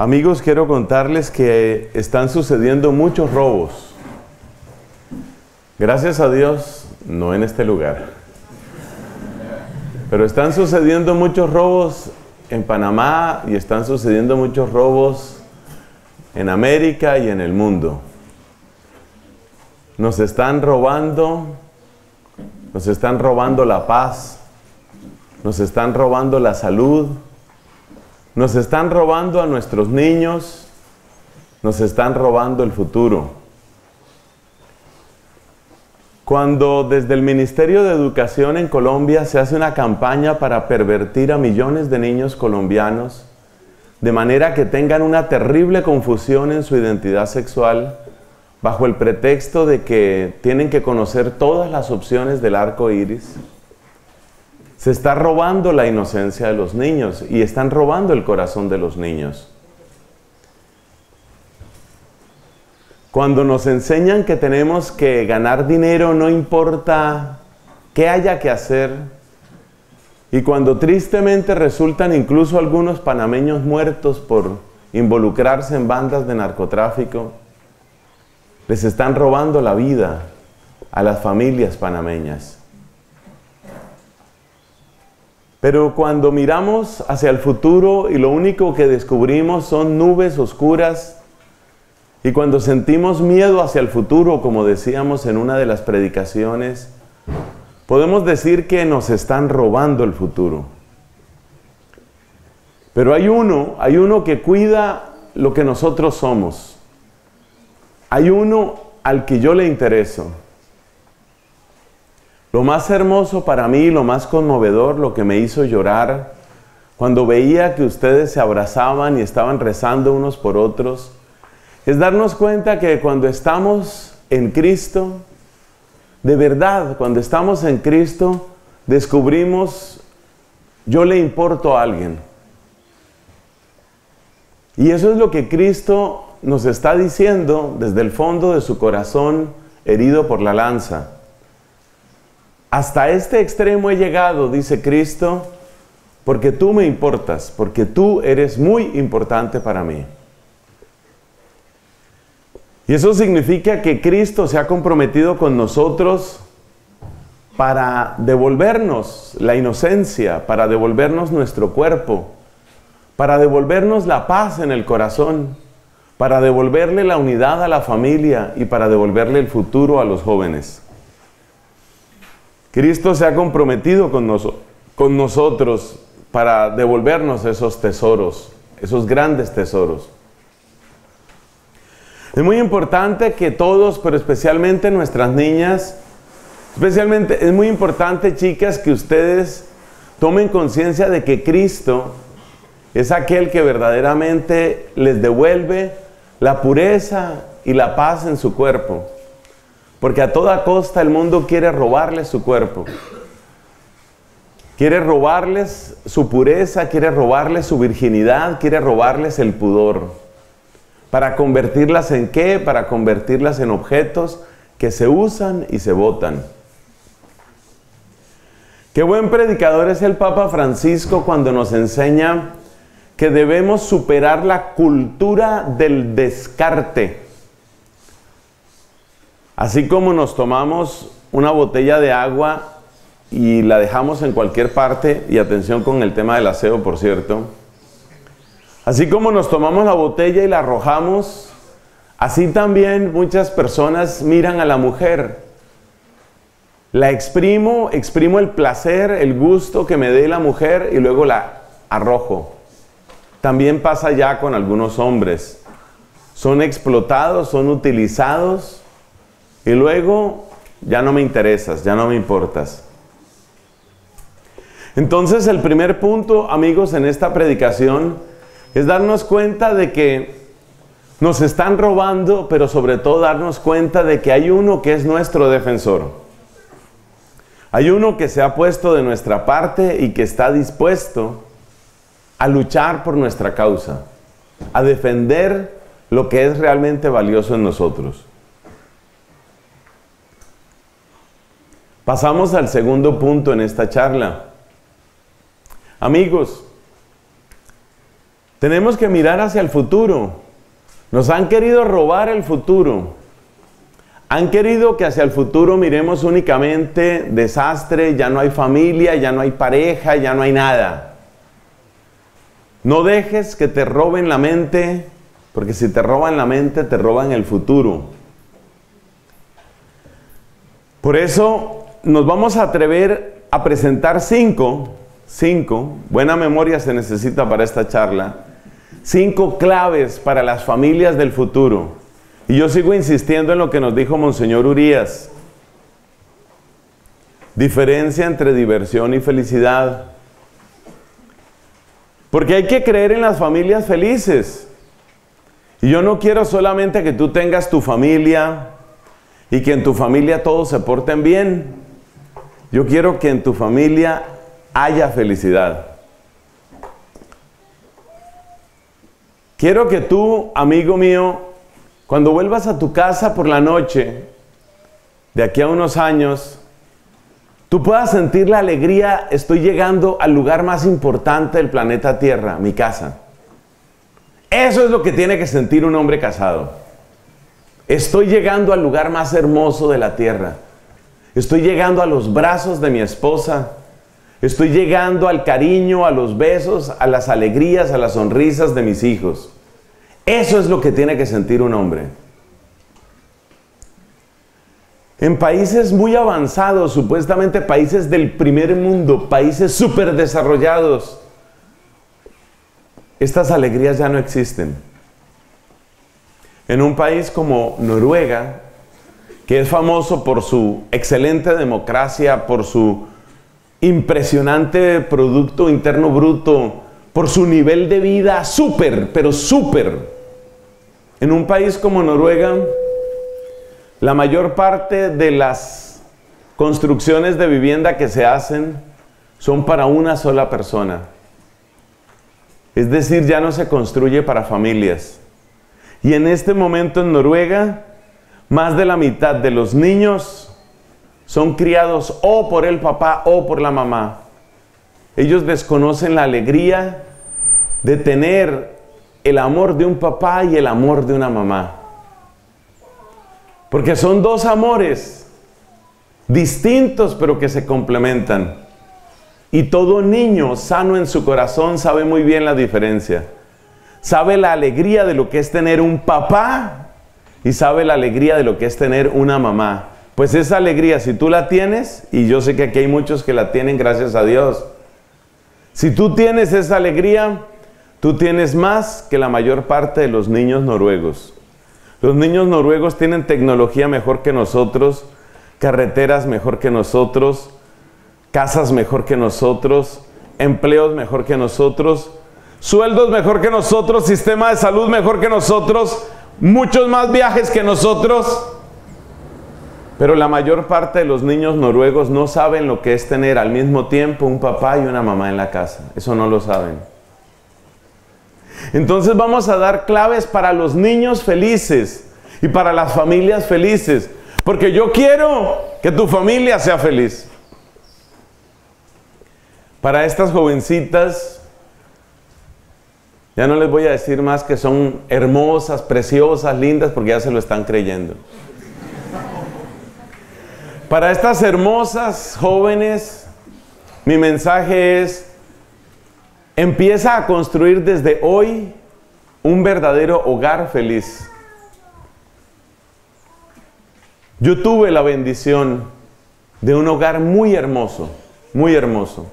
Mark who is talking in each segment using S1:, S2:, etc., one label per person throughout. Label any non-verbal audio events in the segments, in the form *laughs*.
S1: Amigos, quiero contarles que están sucediendo muchos robos. Gracias a Dios, no en este lugar. Pero están sucediendo muchos robos en Panamá y están sucediendo muchos robos en América y en el mundo. Nos están robando, nos están robando la paz, nos están robando la salud, nos están robando a nuestros niños, nos están robando el futuro. Cuando desde el Ministerio de Educación en Colombia se hace una campaña para pervertir a millones de niños colombianos, de manera que tengan una terrible confusión en su identidad sexual, bajo el pretexto de que tienen que conocer todas las opciones del arco iris, se está robando la inocencia de los niños y están robando el corazón de los niños. Cuando nos enseñan que tenemos que ganar dinero no importa qué haya que hacer, y cuando tristemente resultan incluso algunos panameños muertos por involucrarse en bandas de narcotráfico, les están robando la vida a las familias panameñas. Pero cuando miramos hacia el futuro y lo único que descubrimos son nubes oscuras, y cuando sentimos miedo hacia el futuro, como decíamos en una de las predicaciones, podemos decir que nos están robando el futuro. Pero hay uno, hay uno que cuida lo que nosotros somos. Hay uno al que yo le intereso. Lo más hermoso para mí, lo más conmovedor, lo que me hizo llorar, cuando veía que ustedes se abrazaban y estaban rezando unos por otros, es darnos cuenta que cuando estamos en Cristo, de verdad, cuando estamos en Cristo, descubrimos, yo le importo a alguien. Y eso es lo que Cristo nos está diciendo desde el fondo de su corazón herido por la lanza. Hasta este extremo he llegado, dice Cristo, porque tú me importas, porque tú eres muy importante para mí. Y eso significa que Cristo se ha comprometido con nosotros para devolvernos la inocencia, para devolvernos nuestro cuerpo, para devolvernos la paz en el corazón, para devolverle la unidad a la familia y para devolverle el futuro a los jóvenes. Cristo se ha comprometido con, nosotros para devolvernos esos tesoros, esos grandes tesoros. Es muy importante que todos, pero especialmente nuestras niñas, especialmente es muy importante, chicas, que ustedes tomen conciencia de que Cristo es aquel que verdaderamente les devuelve la pureza y la paz en su cuerpo. Porque a toda costa el mundo quiere robarles su cuerpo. Quiere robarles su pureza, quiere robarles su virginidad, quiere robarles el pudor. ¿Para convertirlas en qué? Para convertirlas en objetos que se usan y se botan. Qué buen predicador es el Papa Francisco cuando nos enseña que debemos superar la cultura del descarte. Así como nos tomamos una botella de agua y la dejamos en cualquier parte, y atención con el tema del aseo, por cierto, Así como nos tomamos la botella y la arrojamos, así también muchas personas miran a la mujer. La exprimo, exprimo el placer, el gusto que me dé la mujer y luego la arrojo. También pasa ya con algunos hombres. Son explotados, son utilizados y luego ya no me interesas, ya no me importas. Entonces el primer punto, amigos, en esta predicación es darnos cuenta de que nos están robando, pero sobre todo darnos cuenta de que hay uno que es nuestro defensor. Hay uno que se ha puesto de nuestra parte y que está dispuesto a luchar por nuestra causa, a defender lo que es realmente valioso en nosotros. Pasamos al segundo punto en esta charla. Amigos, tenemos que mirar hacia el futuro. Nos han querido robar el futuro. Han querido que hacia el futuro miremos únicamente desastre, ya no hay familia, ya no hay pareja, ya no hay nada. No dejes que te roben la mente, porque si te roban la mente, te roban el futuro. Por eso nos vamos a atrever a presentar cinco, cinco, buena memoria se necesita para esta charla, cinco claves para las familias del futuro. Y yo sigo insistiendo en lo que nos dijo Monseñor Urias. Diferencia entre diversión y felicidad. Porque hay que creer en las familias felices. Y yo no quiero solamente que tú tengas tu familia y que en tu familia todos se porten bien. Yo quiero que en tu familia haya felicidad. Quiero que tú, amigo mío, cuando vuelvas a tu casa por la noche, de aquí a unos años, tú puedas sentir la alegría, estoy llegando al lugar más importante del planeta Tierra, mi casa. Eso es lo que tiene que sentir un hombre casado. Estoy llegando al lugar más hermoso de la Tierra. Estoy llegando a los brazos de mi esposa. Estoy llegando al cariño, a los besos, a las alegrías, a las sonrisas de mis hijos. Eso es lo que tiene que sentir un hombre. En países muy avanzados, supuestamente países del primer mundo, países súper desarrollados, estas alegrías ya no existen. En un país como Noruega, que es famoso por su excelente democracia, por su impresionante Producto Interno Bruto, por su nivel de vida súper, pero súper. En un país como Noruega, la mayor parte de las construcciones de vivienda que se hacen son para una sola persona. Es decir, ya no se construye para familias. Y en este momento en Noruega, más de la mitad de los niños son criados o por el papá o por la mamá. Ellos desconocen la alegría de tener el amor de un papá y el amor de una mamá. Porque son dos amores distintos pero que se complementan. Y todo niño sano en su corazón sabe muy bien la diferencia. Sabe la alegría de lo que es tener un papá y sabe la alegría de lo que es tener una mamá. Pues esa alegría, si tú la tienes, y yo sé que aquí hay muchos que la tienen, gracias a Dios, si tú tienes esa alegría, tú tienes más que la mayor parte de los niños noruegos. Los niños noruegos tienen tecnología mejor que nosotros, carreteras mejor que nosotros, casas mejor que nosotros, empleos mejor que nosotros, sueldos mejor que nosotros, sistema de salud mejor que nosotros, muchos más viajes que nosotros. Pero la mayor parte de los niños noruegos no saben lo que es tener al mismo tiempo un papá y una mamá en la casa. Eso no lo saben. Entonces vamos a dar claves para los niños felices y para las familias felices. Porque yo quiero que tu familia sea feliz. Para estas jovencitas ya no les voy a decir más que son hermosas, preciosas, lindas, porque ya se lo están creyendo. Para estas hermosas jóvenes, mi mensaje es, empieza a construir desde hoy un verdadero hogar feliz. Yo tuve la bendición de un hogar muy hermoso, muy hermoso.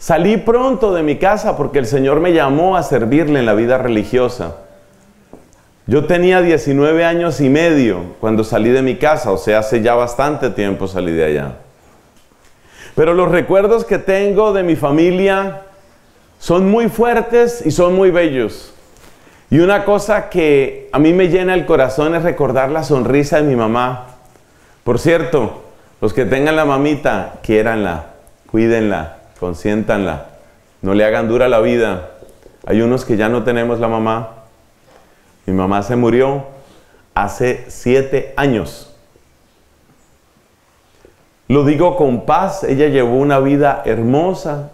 S1: Salí pronto de mi casa porque el Señor me llamó a servirle en la vida religiosa. Yo tenía 19 años y medio cuando salí de mi casa, o sea, hace ya bastante tiempo salí de allá. Pero los recuerdos que tengo de mi familia son muy fuertes y son muy bellos. Y una cosa que a mí me llena el corazón es recordar la sonrisa de mi mamá. Por cierto, los que tengan la mamita, quiéranla, cuídenla, consiéntanla, no le hagan dura la vida. Hay unos que ya no tenemos la mamá. Mi mamá se murió hace siete años. Lo digo con paz, ella llevó una vida hermosa,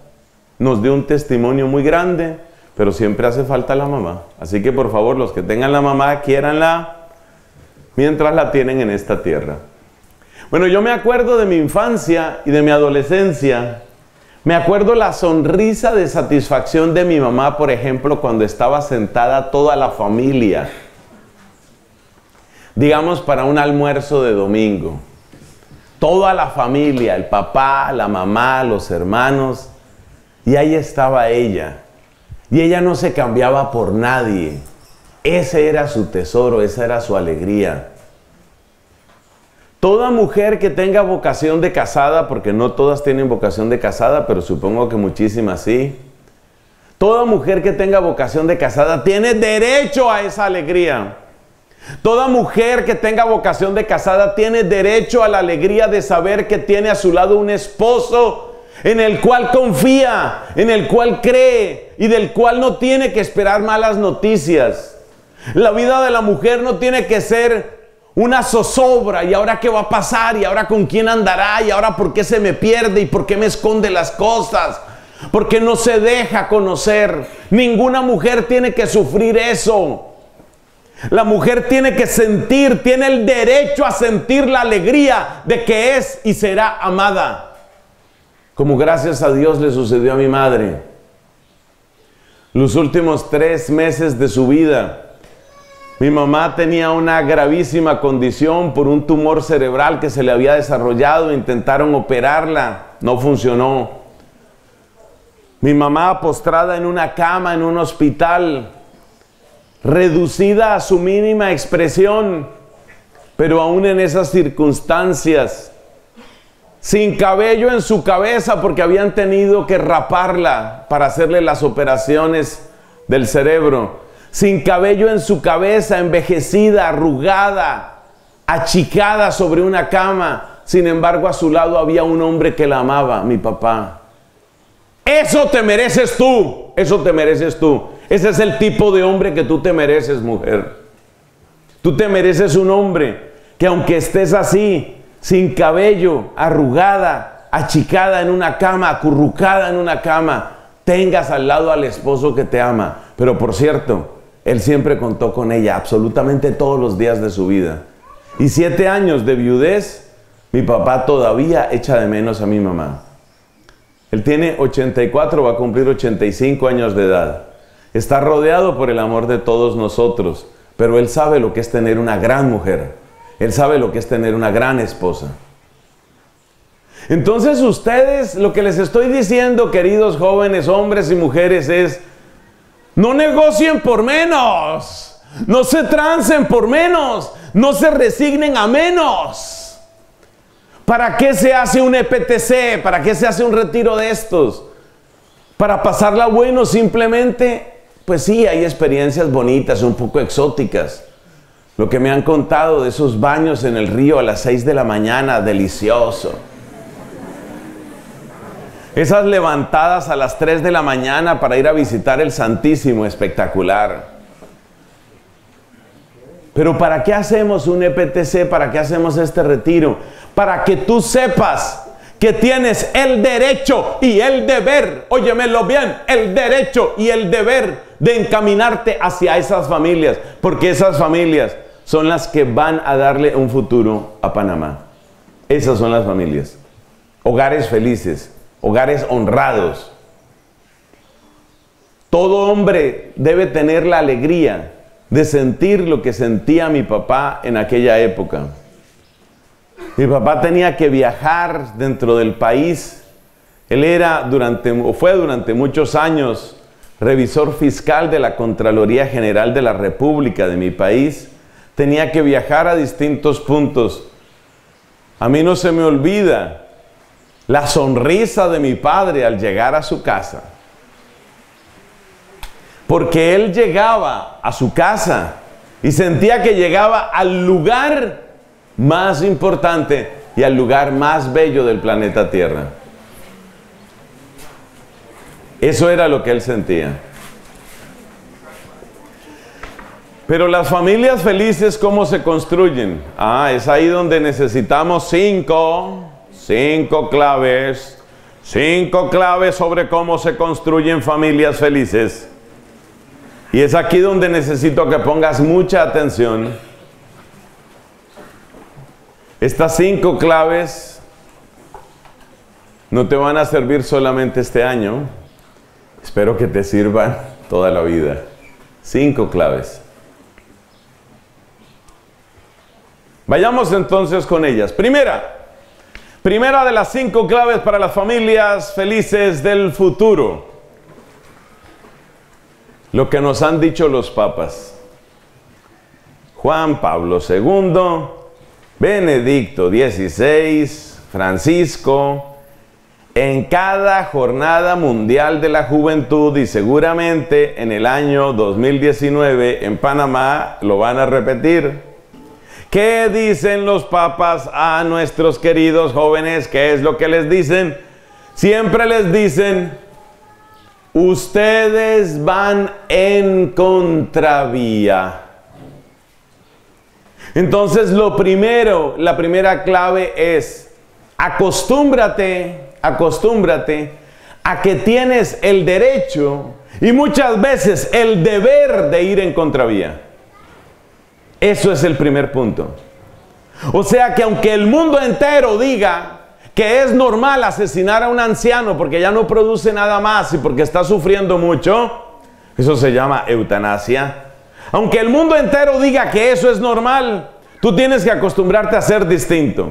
S1: nos dio un testimonio muy grande, pero siempre hace falta la mamá. Así que por favor, los que tengan la mamá, quiéranla mientras la tienen en esta tierra. Bueno, yo me acuerdo de mi infancia y de mi adolescencia. Me acuerdo la sonrisa de satisfacción de mi mamá, por ejemplo, cuando estaba sentada toda la familia, digamos para un almuerzo de domingo. Toda la familia, el papá, la mamá, los hermanos, y ahí estaba ella. Y ella no se cambiaba por nadie. Ese era su tesoro, esa era su alegría. Toda mujer que tenga vocación de casada, porque no todas tienen vocación de casada, pero supongo que muchísimas sí. Toda mujer que tenga vocación de casada tiene derecho a esa alegría. Toda mujer que tenga vocación de casada tiene derecho a la alegría de saber que tiene a su lado un esposo en el cual confía, en el cual cree y del cual no tiene que esperar malas noticias. La vida de la mujer no tiene que ser una zozobra y ahora qué va a pasar y ahora con quién andará y ahora por qué se me pierde y por qué me esconde las cosas. Porque no se deja conocer. Ninguna mujer tiene que sufrir eso. La mujer tiene que sentir, tiene el derecho a sentir la alegría de que es y será amada como gracias a Dios le sucedió a mi madre. Los últimos tres meses de su vida, mi mamá tenía una gravísima condición por un tumor cerebral que se le había desarrollado, intentaron operarla, no funcionó. Mi mamá postrada en una cama, en un hospital, reducida a su mínima expresión, pero aún en esas circunstancias, sin cabello en su cabeza porque habían tenido que raparla para hacerle las operaciones del cerebro, sin cabello en su cabeza, envejecida, arrugada, achicada sobre una cama. Sin embargo, a su lado había un hombre que la amaba, mi papá. Eso te mereces tú, eso te mereces tú. Ese es el tipo de hombre que tú te mereces, mujer. Tú te mereces un hombre que aunque estés así, sin cabello, arrugada, achicada en una cama, acurrucada en una cama, tengas al lado al esposo que te ama. Pero por cierto, él siempre contó con ella absolutamente todos los días de su vida. Y siete años de viudez, mi papá todavía echa de menos a mi mamá. Él tiene 84, va a cumplir 85 años de edad. Está rodeado por el amor de todos nosotros, pero él sabe lo que es tener una gran mujer él sabe lo que es tener una gran esposa. Entonces ustedes, lo que les estoy diciendo, queridos jóvenes, hombres y mujeres, es, no negocien por menos, no se trancen por menos, no se resignen a menos. ¿Para qué se hace un EPTC? ¿Para qué se hace un retiro de estos? ¿Para pasarla bueno simplemente? Pues sí, hay experiencias bonitas, un poco exóticas. Lo que me han contado de esos baños en el río a las 6 de la mañana, delicioso. Esas levantadas a las 3 de la mañana para ir a visitar el Santísimo, espectacular. Pero ¿para qué hacemos un EPTC? ¿Para qué hacemos este retiro? Para que tú sepas que tienes el derecho y el deber, óyemelo bien, el derecho y el deber de encaminarte hacia esas familias, porque esas familias son las que van a darle un futuro a Panamá. Esas son las familias. Hogares felices, hogares honrados. Todo hombre debe tener la alegría de sentir lo que sentía mi papá en aquella época. Mi papá tenía que viajar dentro del país. Él era durante o fue durante muchos años revisor fiscal de la Contraloría General de la República de mi país tenía que viajar a distintos puntos. A mí no se me olvida la sonrisa de mi padre al llegar a su casa. porque él llegaba a su casa y sentía que llegaba al lugar más importante y al lugar más bello del planeta Tierra. Eso era lo que él sentía. Pero las familias felices, ¿cómo se construyen? Ah, es ahí donde necesitamos cinco, cinco claves, cinco claves sobre cómo se construyen familias felices. Y es aquí donde necesito que pongas mucha atención. Estas cinco claves no te van a servir solamente este año, espero que te sirvan toda la vida. Cinco claves. Vayamos entonces con ellas. Primera, primera de las cinco claves para las familias felices del futuro. Lo que nos han dicho los papas. Juan Pablo II, Benedicto XVI, Francisco, en cada jornada mundial de la juventud y seguramente en el año 2019 en Panamá lo van a repetir. ¿Qué dicen los papas a nuestros queridos jóvenes? ¿Qué es lo que les dicen? Siempre les dicen, ustedes van en contravía. Entonces lo primero, la primera clave es, acostúmbrate, acostúmbrate a que tienes el derecho y muchas veces el deber de ir en contravía. Eso es el primer punto. O sea que aunque el mundo entero diga que es normal asesinar a un anciano porque ya no produce nada más y porque está sufriendo mucho, eso se llama eutanasia. Aunque el mundo entero diga que eso es normal, tú tienes que acostumbrarte a ser distinto.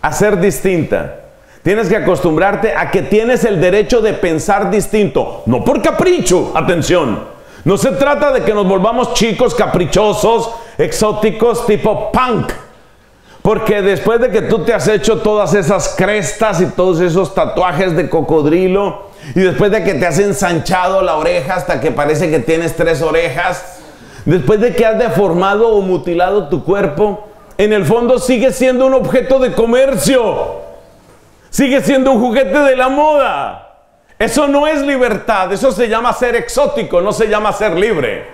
S1: A ser distinta. Tienes que acostumbrarte a que tienes el derecho de pensar distinto. No por capricho, atención no se trata de que nos volvamos chicos caprichosos, exóticos, tipo punk. Porque después de que tú te has hecho todas esas crestas y todos esos tatuajes de cocodrilo, y después de que te has ensanchado la oreja hasta que parece que tienes tres orejas, después de que has deformado o mutilado tu cuerpo, en el fondo sigue siendo un objeto de comercio. Sigue siendo un juguete de la moda. Eso no es libertad, eso se llama ser exótico, no se llama ser libre.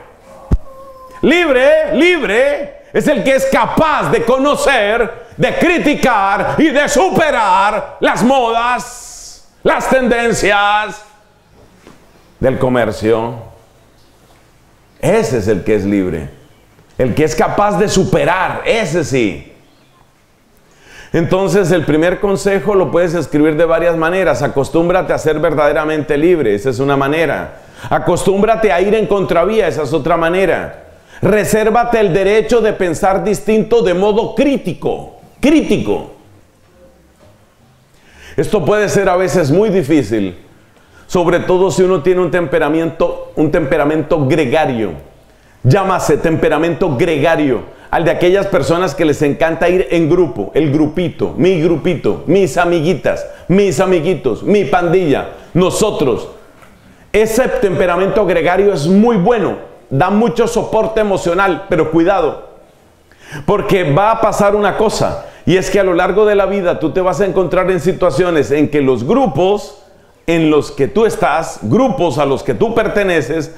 S1: Libre, libre, es el que es capaz de conocer, de criticar y de superar las modas, las tendencias del comercio. Ese es el que es libre. El que es capaz de superar, ese sí. Entonces el primer consejo lo puedes escribir de varias maneras. Acostúmbrate a ser verdaderamente libre, esa es una manera. Acostúmbrate a ir en contravía, esa es otra manera. Resérvate el derecho de pensar distinto de modo crítico, crítico. Esto puede ser a veces muy difícil, sobre todo si uno tiene un temperamento, un temperamento gregario. Llámase temperamento gregario al de aquellas personas que les encanta ir en grupo, el grupito, mi grupito, mis amiguitas, mis amiguitos, mi pandilla, nosotros. Ese temperamento gregario es muy bueno, da mucho soporte emocional, pero cuidado, porque va a pasar una cosa, y es que a lo largo de la vida tú te vas a encontrar en situaciones en que los grupos en los que tú estás, grupos a los que tú perteneces,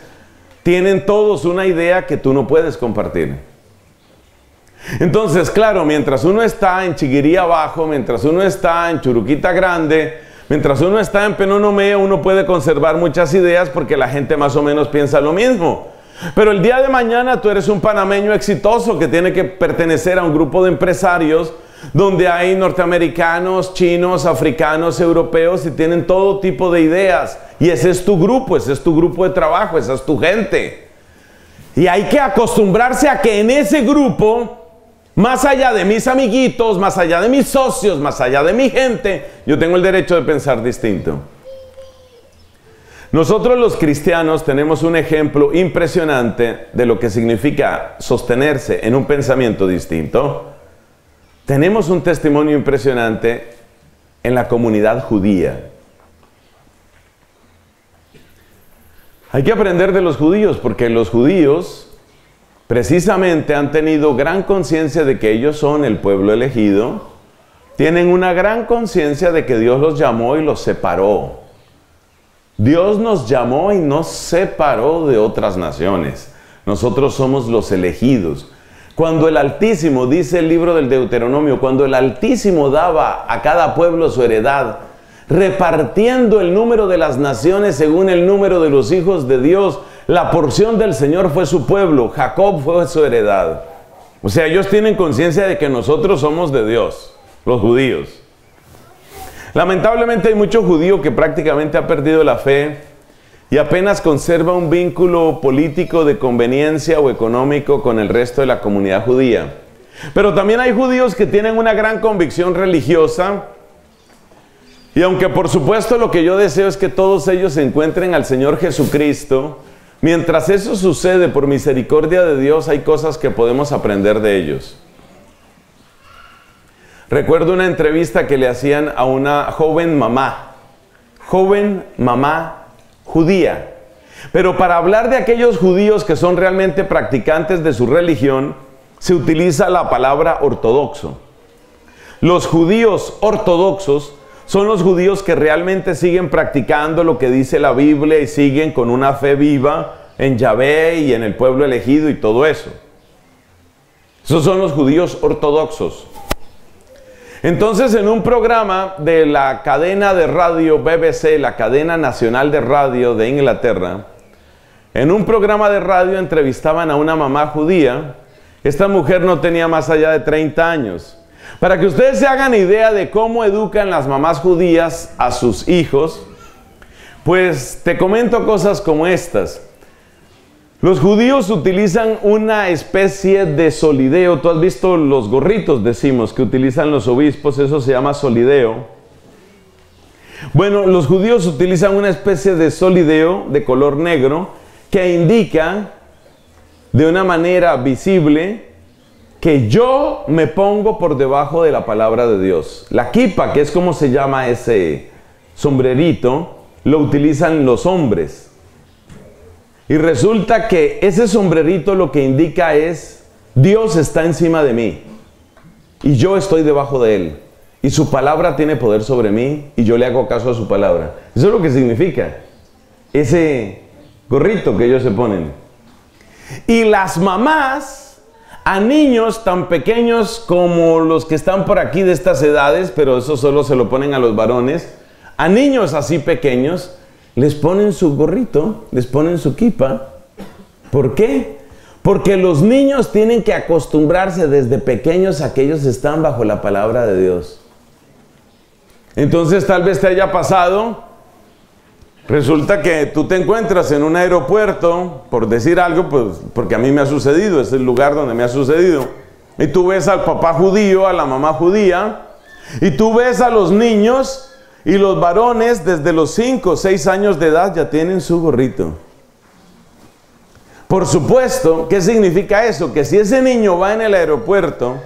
S1: tienen todos una idea que tú no puedes compartir. Entonces, claro, mientras uno está en Chiguiría Abajo, mientras uno está en Churuquita Grande, mientras uno está en Penonomé, uno puede conservar muchas ideas porque la gente más o menos piensa lo mismo. Pero el día de mañana tú eres un panameño exitoso que tiene que pertenecer a un grupo de empresarios donde hay norteamericanos, chinos, africanos, europeos y tienen todo tipo de ideas. Y ese es tu grupo, ese es tu grupo de trabajo, esa es tu gente. Y hay que acostumbrarse a que en ese grupo más allá de mis amiguitos, más allá de mis socios, más allá de mi gente, yo tengo el derecho de pensar distinto. Nosotros los cristianos tenemos un ejemplo impresionante de lo que significa sostenerse en un pensamiento distinto. Tenemos un testimonio impresionante en la comunidad judía. Hay que aprender de los judíos, porque los judíos precisamente han tenido gran conciencia de que ellos son el pueblo elegido, tienen una gran conciencia de que Dios los llamó y los separó. Dios nos llamó y nos separó de otras naciones. Nosotros somos los elegidos. Cuando el Altísimo, dice el libro del Deuteronomio, cuando el Altísimo daba a cada pueblo su heredad, repartiendo el número de las naciones según el número de los hijos de Dios, la porción del Señor fue su pueblo, Jacob fue su heredad. O sea, ellos tienen conciencia de que nosotros somos de Dios, los judíos. Lamentablemente hay mucho judío que prácticamente ha perdido la fe y apenas conserva un vínculo político de conveniencia o económico con el resto de la comunidad judía. Pero también hay judíos que tienen una gran convicción religiosa y aunque por supuesto lo que yo deseo es que todos ellos encuentren al Señor Jesucristo, mientras eso sucede por misericordia de Dios hay cosas que podemos aprender de ellos. Recuerdo una entrevista que le hacían a una joven mamá, joven mamá judía. Pero para hablar de aquellos judíos que son realmente practicantes de su religión, se utiliza la palabra ortodoxo. Los judíos ortodoxos son los judíos que realmente siguen practicando lo que dice la Biblia y siguen con una fe viva en Yahvé y en el pueblo elegido y todo eso. Esos son los judíos ortodoxos. Entonces, en un programa de la cadena de radio BBC, la cadena nacional de radio de Inglaterra, en un programa de radio entrevistaban a una mamá judía. Esta mujer no tenía más allá de 30 años. Para que ustedes se hagan idea de cómo educan las mamás judías a sus hijos, pues te comento cosas como estas. Los judíos utilizan una especie de solideo. Tú has visto los gorritos, decimos, que utilizan los obispos, eso se llama solideo. Bueno, los judíos utilizan una especie de solideo de color negro que indica de una manera visible que yo me pongo por debajo de la palabra de Dios. La kipa, que es como se llama ese sombrerito, lo utilizan los hombres. Y resulta que ese sombrerito lo que indica es, Dios está encima de mí y yo estoy debajo de Él. Y su palabra tiene poder sobre mí y yo le hago caso a su palabra. Eso es lo que significa ese gorrito que ellos se ponen. Y las mamás a niños tan pequeños como los que están por aquí de estas edades, pero eso solo se lo ponen a los varones, a niños así pequeños, les ponen su gorrito, les ponen su kipa. ¿Por qué? Porque los niños tienen que acostumbrarse desde pequeños a que ellos están bajo la palabra de Dios. Entonces tal vez te haya pasado, resulta que tú te encuentras en un aeropuerto, por decir algo, pues porque a mí me ha sucedido, es el lugar donde me ha sucedido, y tú ves al papá judío, a la mamá judía, y tú ves a los niños y los varones desde los 5 o 6 años de edad ya tienen su gorrito. Por supuesto, ¿qué significa eso? Que si ese niño va en el aeropuerto,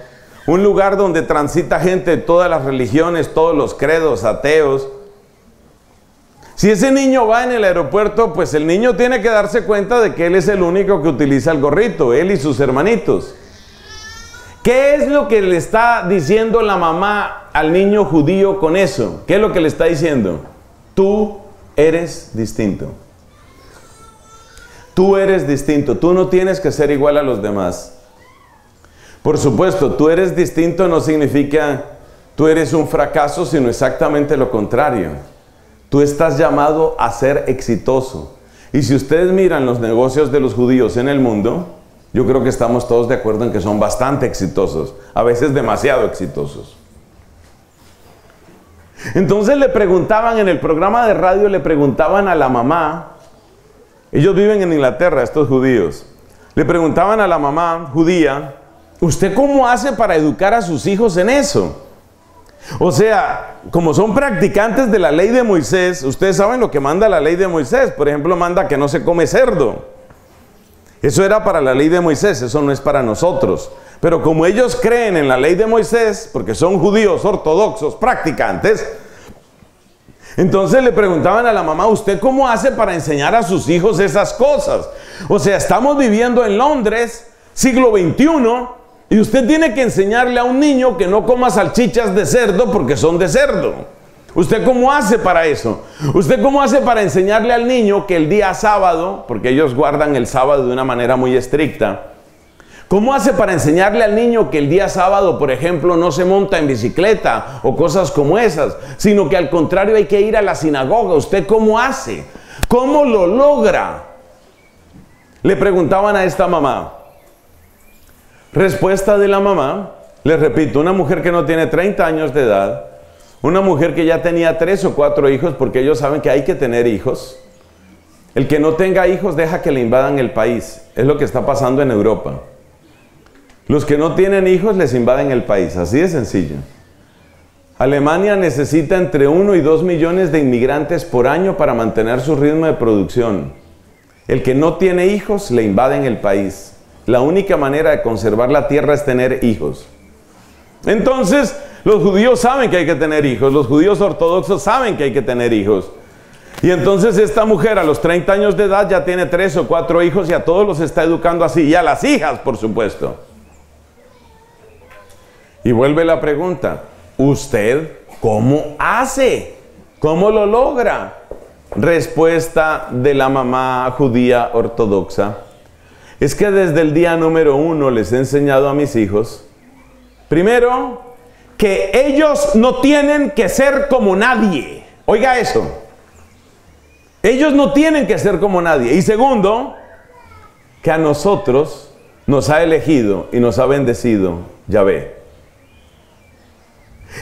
S1: un lugar donde transita gente de todas las religiones, todos los credos, ateos, si ese niño va en el aeropuerto, pues el niño tiene que darse cuenta de que él es el único que utiliza el gorrito, él y sus hermanitos. ¿Qué es lo que le está diciendo la mamá al niño judío con eso? ¿Qué es lo que le está diciendo? Tú eres distinto. Tú eres distinto. Tú no tienes que ser igual a los demás. Por supuesto, tú eres distinto no significa tú eres un fracaso, sino exactamente lo contrario. Tú estás llamado a ser exitoso. Y si ustedes miran los negocios de los judíos en el mundo, yo creo que estamos todos de acuerdo en que son bastante exitosos, a veces demasiado exitosos. Entonces le preguntaban en el programa de radio, le preguntaban a la mamá, ellos viven en Inglaterra, estos judíos, le preguntaban a la mamá judía, ¿usted cómo hace para educar a sus hijos en eso? O sea, como son practicantes de la ley de Moisés, ustedes saben lo que manda la ley de Moisés, por ejemplo, manda que no se come cerdo. Eso era para la ley de Moisés, eso no es para nosotros. Pero como ellos creen en la ley de Moisés, porque son judíos ortodoxos, practicantes, Entonces le preguntaban a la mamá, ¿usted cómo hace para enseñar a sus hijos esas cosas? O sea, estamos viviendo en Londres, siglo XXI, y usted tiene que enseñarle a un niño que no coma salchichas de cerdo porque son de cerdo. ¿Usted cómo hace para eso? ¿Usted cómo hace para enseñarle al niño que el día sábado, porque ellos guardan el sábado de una manera muy estricta, ¿Cómo hace para enseñarle al niño que el día sábado, por ejemplo, no se monta en bicicleta o cosas como esas, sino que al contrario hay que ir a la sinagoga? ¿Usted cómo hace? ¿Cómo lo logra? Le preguntaban a esta mamá. Respuesta de la mamá, les repito, una mujer que no tiene 30 años de edad, una mujer que ya tenía tres o cuatro hijos, porque ellos saben que hay que tener hijos. El que no tenga hijos deja que le invadan el país. Es lo que está pasando en Europa. Los que no tienen hijos les invaden el país, así de sencillo. Alemania necesita entre 1 y 2 millones de inmigrantes por año para mantener su ritmo de producción. El que no tiene hijos le invaden el país. La única manera de conservar la tierra es tener hijos. Entonces, los judíos saben que hay que tener hijos, los judíos ortodoxos saben que hay que tener hijos. Y entonces esta mujer a los 30 años de edad ya tiene tres o cuatro hijos y a todos los está educando así, y a las hijas, por supuesto. Y vuelve la pregunta, ¿usted cómo hace? ¿Cómo lo logra? Respuesta de la mamá judía ortodoxa. Es que desde el día número uno les he enseñado a mis hijos, primero, que ellos no tienen que ser como nadie. Oiga eso. Ellos no tienen que ser como nadie. Y segundo, que a nosotros nos ha elegido y nos ha bendecido Yahvé.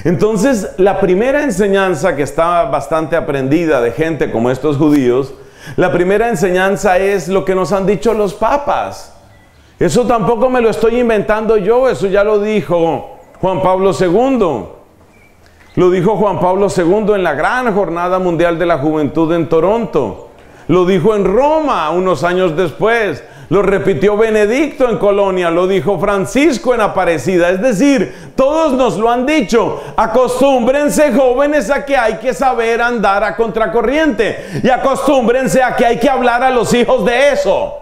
S1: Entonces, la primera enseñanza que está bastante aprendida de gente como estos judíos, la primera enseñanza es lo que nos han dicho los papas. Eso tampoco me lo estoy inventando yo, eso ya lo dijo Juan Pablo II. Lo dijo Juan Pablo II en la gran jornada mundial de la juventud en Toronto. Lo dijo en Roma unos años después. Lo repitió Benedicto en Colonia, lo dijo Francisco en Aparecida. Es decir, todos nos lo han dicho. Acostúmbrense jóvenes a que hay que saber andar a contracorriente. Y acostúmbrense a que hay que hablar a los hijos de eso.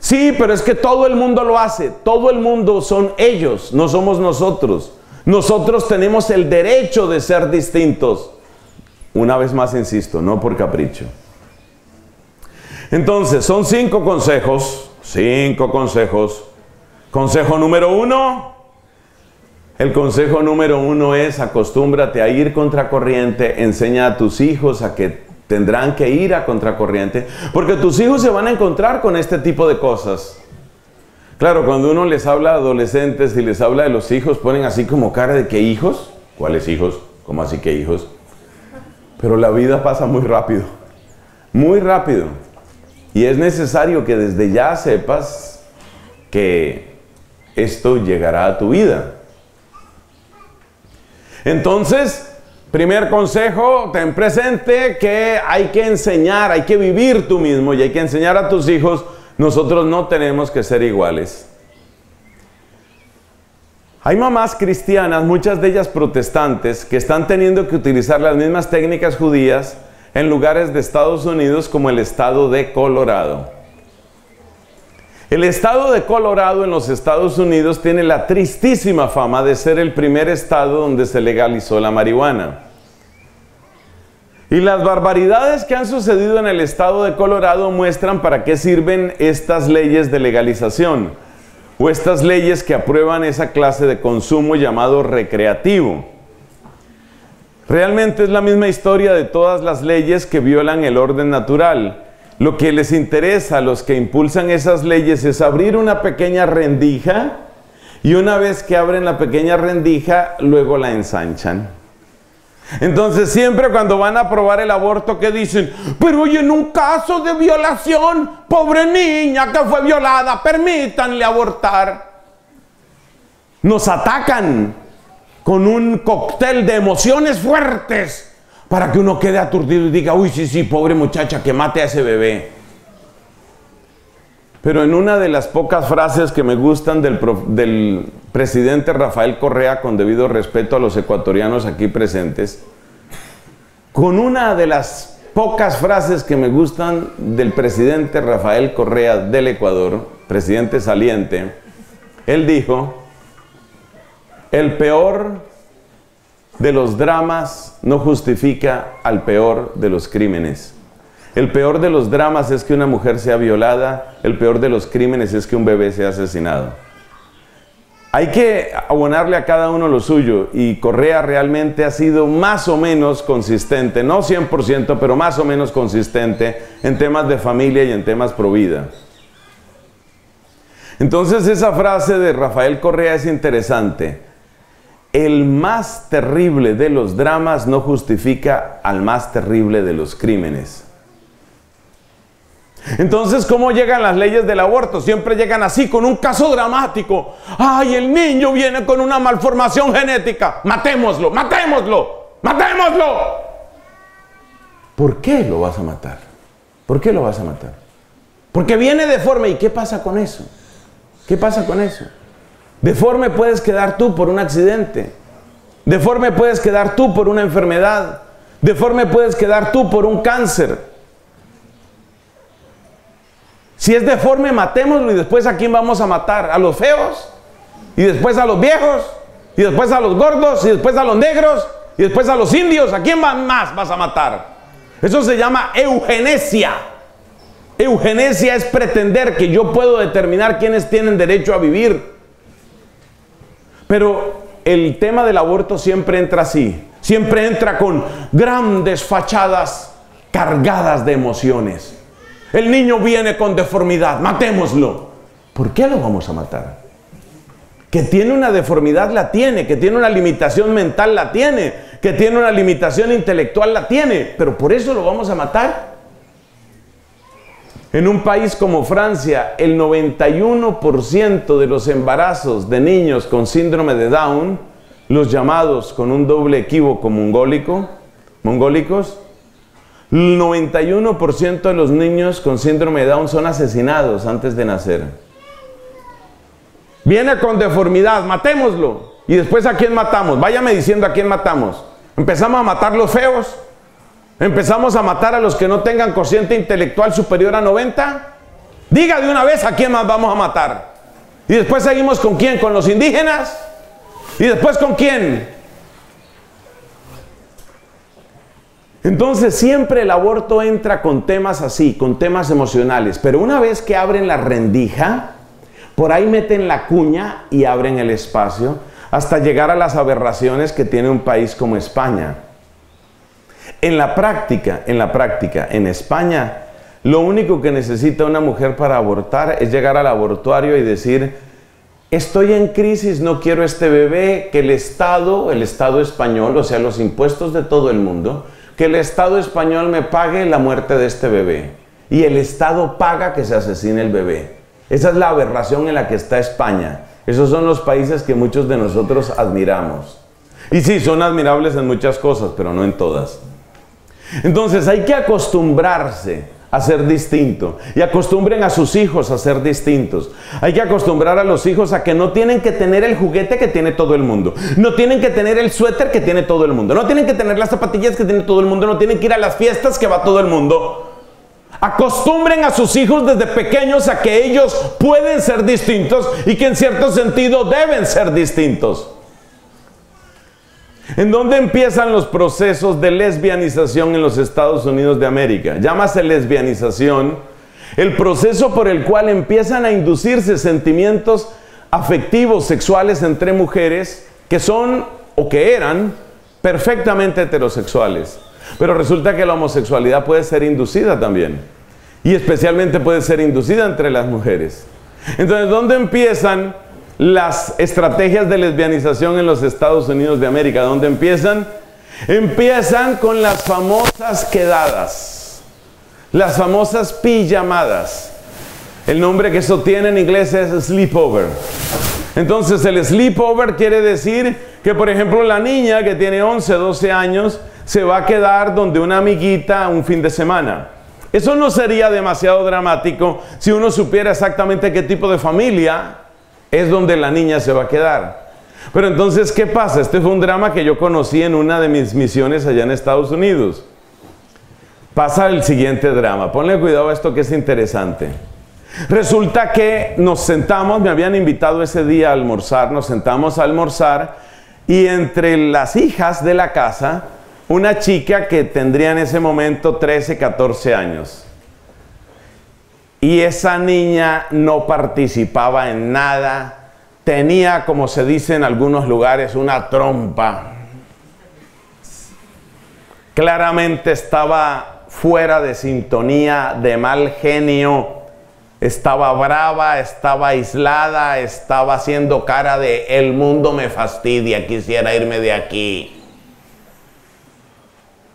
S1: Sí, pero es que todo el mundo lo hace. Todo el mundo son ellos, no somos nosotros. Nosotros tenemos el derecho de ser distintos. Una vez más insisto, no por capricho. Entonces, son cinco consejos, cinco consejos. Consejo número uno, el consejo número uno es acostúmbrate a ir contracorriente, enseña a tus hijos a que tendrán que ir a contracorriente, porque tus hijos se van a encontrar con este tipo de cosas. Claro, cuando uno les habla a adolescentes y les habla de los hijos, ponen así como cara de que hijos, ¿cuáles hijos? ¿Cómo así que hijos? Pero la vida pasa muy rápido, muy rápido. Y es necesario que desde ya sepas que esto llegará a tu vida. Entonces, primer consejo, ten presente que hay que enseñar, hay que vivir tú mismo y hay que enseñar a tus hijos, nosotros no tenemos que ser iguales. Hay mamás cristianas, muchas de ellas protestantes, que están teniendo que utilizar las mismas técnicas judías en lugares de Estados Unidos como el estado de Colorado. El estado de Colorado en los Estados Unidos tiene la tristísima fama de ser el primer estado donde se legalizó la marihuana. Y las barbaridades que han sucedido en el estado de Colorado muestran para qué sirven estas leyes de legalización o estas leyes que aprueban esa clase de consumo llamado recreativo. Realmente es la misma historia de todas las leyes que violan el orden natural. Lo que les interesa a los que impulsan esas leyes es abrir una pequeña rendija y una vez que abren la pequeña rendija, luego la ensanchan. Entonces siempre cuando van a aprobar el aborto, que dicen? Pero oye, en un caso de violación, pobre niña que fue violada, permítanle abortar. Nos atacan con un cóctel de emociones fuertes para que uno quede aturdido y diga, uy, sí, sí, pobre muchacha, que mate a ese bebé. Pero en una de las pocas frases que me gustan del, presidente Rafael Correa, con debido respeto a los ecuatorianos aquí presentes, con una de las pocas frases que me gustan del presidente Rafael Correa del Ecuador, presidente saliente. Él dijo, el peor de los dramas no justifica al peor de los crímenes. El peor de los dramas es que una mujer sea violada, el peor de los crímenes es que un bebé sea asesinado. Hay que abonarle a cada uno lo suyo y Correa realmente ha sido más o menos consistente, no 100%, pero más o menos consistente en temas de familia y en temas pro vida. Entonces esa frase de Rafael Correa es interesante. El más terrible de los dramas no justifica al más terrible de los crímenes. Entonces, ¿cómo llegan las leyes del aborto? Siempre llegan así, con un caso dramático. Ay, el niño viene con una malformación genética. Matémoslo, matémoslo, matémoslo. ¿Por qué lo vas a matar? ¿Por qué lo vas a matar? Porque viene deforme. ¿Y qué pasa con eso? ¿Qué pasa con eso? Deforme puedes quedar tú por un accidente. Deforme puedes quedar tú por una enfermedad. Deforme puedes quedar tú por un cáncer. Si es deforme, matémoslo y después a quién vamos a matar? ¿A los feos? ¿Y después a los viejos? ¿Y después a los gordos? ¿Y después a los negros? ¿Y después a los indios? ¿A quién más vas a matar? Eso se llama eugenesia. Eugenesia es pretender que yo puedo determinar quiénes tienen derecho a vivir. Pero el tema del aborto siempre entra así. Siempre entra con grandes fachadas cargadas de emociones. El niño viene con deformidad, matémoslo. ¿Por qué lo vamos a matar? Que tiene una deformidad la tiene, que tiene una limitación mental la tiene, que tiene una limitación intelectual la tiene, pero por eso lo vamos a matar. En un país como Francia, el 91% de los embarazos de niños con síndrome de Down, los llamados con un doble equívoco mongólico, mongólicos, el 91% de los niños con síndrome de Down son asesinados antes de nacer. Viene con deformidad, matémoslo. Y después a quién matamos. Váyame diciendo a quién matamos. Empezamos a matar los feos. Empezamos a matar a los que no tengan cociente intelectual superior a 90. Diga de una vez a quién más vamos a matar. Y después seguimos con quién, con los indígenas. Y después con quién, Entonces siempre el aborto entra con temas así, con temas emocionales, pero una vez que abren la rendija, por ahí meten la cuña y abren el espacio hasta llegar a las aberraciones que tiene un país como España. En la práctica, en la práctica, en España, lo único que necesita una mujer para abortar es llegar al abortuario y decir, estoy en crisis, no quiero este bebé, que el Estado, el Estado español, o sea, los impuestos de todo el mundo, que el Estado español me pague la muerte de este bebé. Y el Estado paga que se asesine el bebé. Esa es la aberración en la que está España. Esos son los países que muchos de nosotros admiramos. Y sí, son admirables en muchas cosas, pero no en todas. Entonces hay que acostumbrarse a ser distinto. Y acostumbren a sus hijos a ser distintos. Hay que acostumbrar a los hijos a que no tienen que tener el juguete que tiene todo el mundo. No tienen que tener el suéter que tiene todo el mundo. No tienen que tener las zapatillas que tiene todo el mundo. No tienen que ir a las fiestas que va todo el mundo. Acostumbren a sus hijos desde pequeños a que ellos pueden ser distintos y que en cierto sentido deben ser distintos. ¿En dónde empiezan los procesos de lesbianización en los Estados Unidos de América? Llámase lesbianización el proceso por el cual empiezan a inducirse sentimientos afectivos sexuales entre mujeres que son o que eran perfectamente heterosexuales. Pero resulta que la homosexualidad puede ser inducida también. Y especialmente puede ser inducida entre las mujeres. Entonces, ¿dónde empiezan las estrategias de lesbianización en los Estados Unidos de América. ¿Dónde empiezan? Empiezan con las famosas quedadas, las famosas pijamadas. El nombre que eso tiene en inglés es sleepover. Entonces el sleepover quiere decir que por ejemplo la niña que tiene 11, 12 años se va a quedar donde una amiguita un fin de semana. Eso no sería demasiado dramático si uno supiera exactamente qué tipo de familia es donde la niña se va a quedar. Pero entonces, ¿qué pasa? Este fue un drama que yo conocí en una de mis misiones allá en Estados Unidos. Pasa el siguiente drama. Ponle cuidado a esto que es interesante. Resulta que nos sentamos, me habían invitado ese día a almorzar, nos sentamos a almorzar y entre las hijas de la casa, una chica que tendría en ese momento 13, 14 años. Y esa niña no participaba en nada, tenía, como se dice en algunos lugares, una trompa. Claramente estaba fuera de sintonía, de mal genio, estaba brava, estaba aislada, estaba haciendo cara de el mundo me fastidia, quisiera irme de aquí.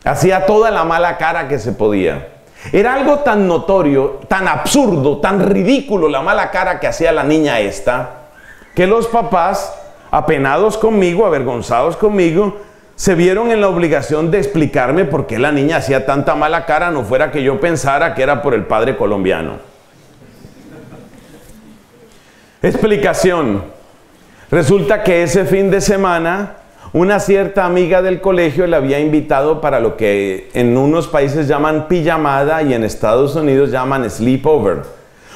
S1: Hacía toda la mala cara que se podía. Era algo tan notorio, tan absurdo, tan ridículo la mala cara que hacía la niña esta, que los papás, apenados conmigo, avergonzados conmigo, se vieron en la obligación de explicarme por qué la niña hacía tanta mala cara, no fuera que yo pensara que era por el padre colombiano. Explicación. Resulta que ese fin de semana una cierta amiga del colegio le había invitado para lo que en unos países llaman pijamada y en Estados Unidos llaman sleepover.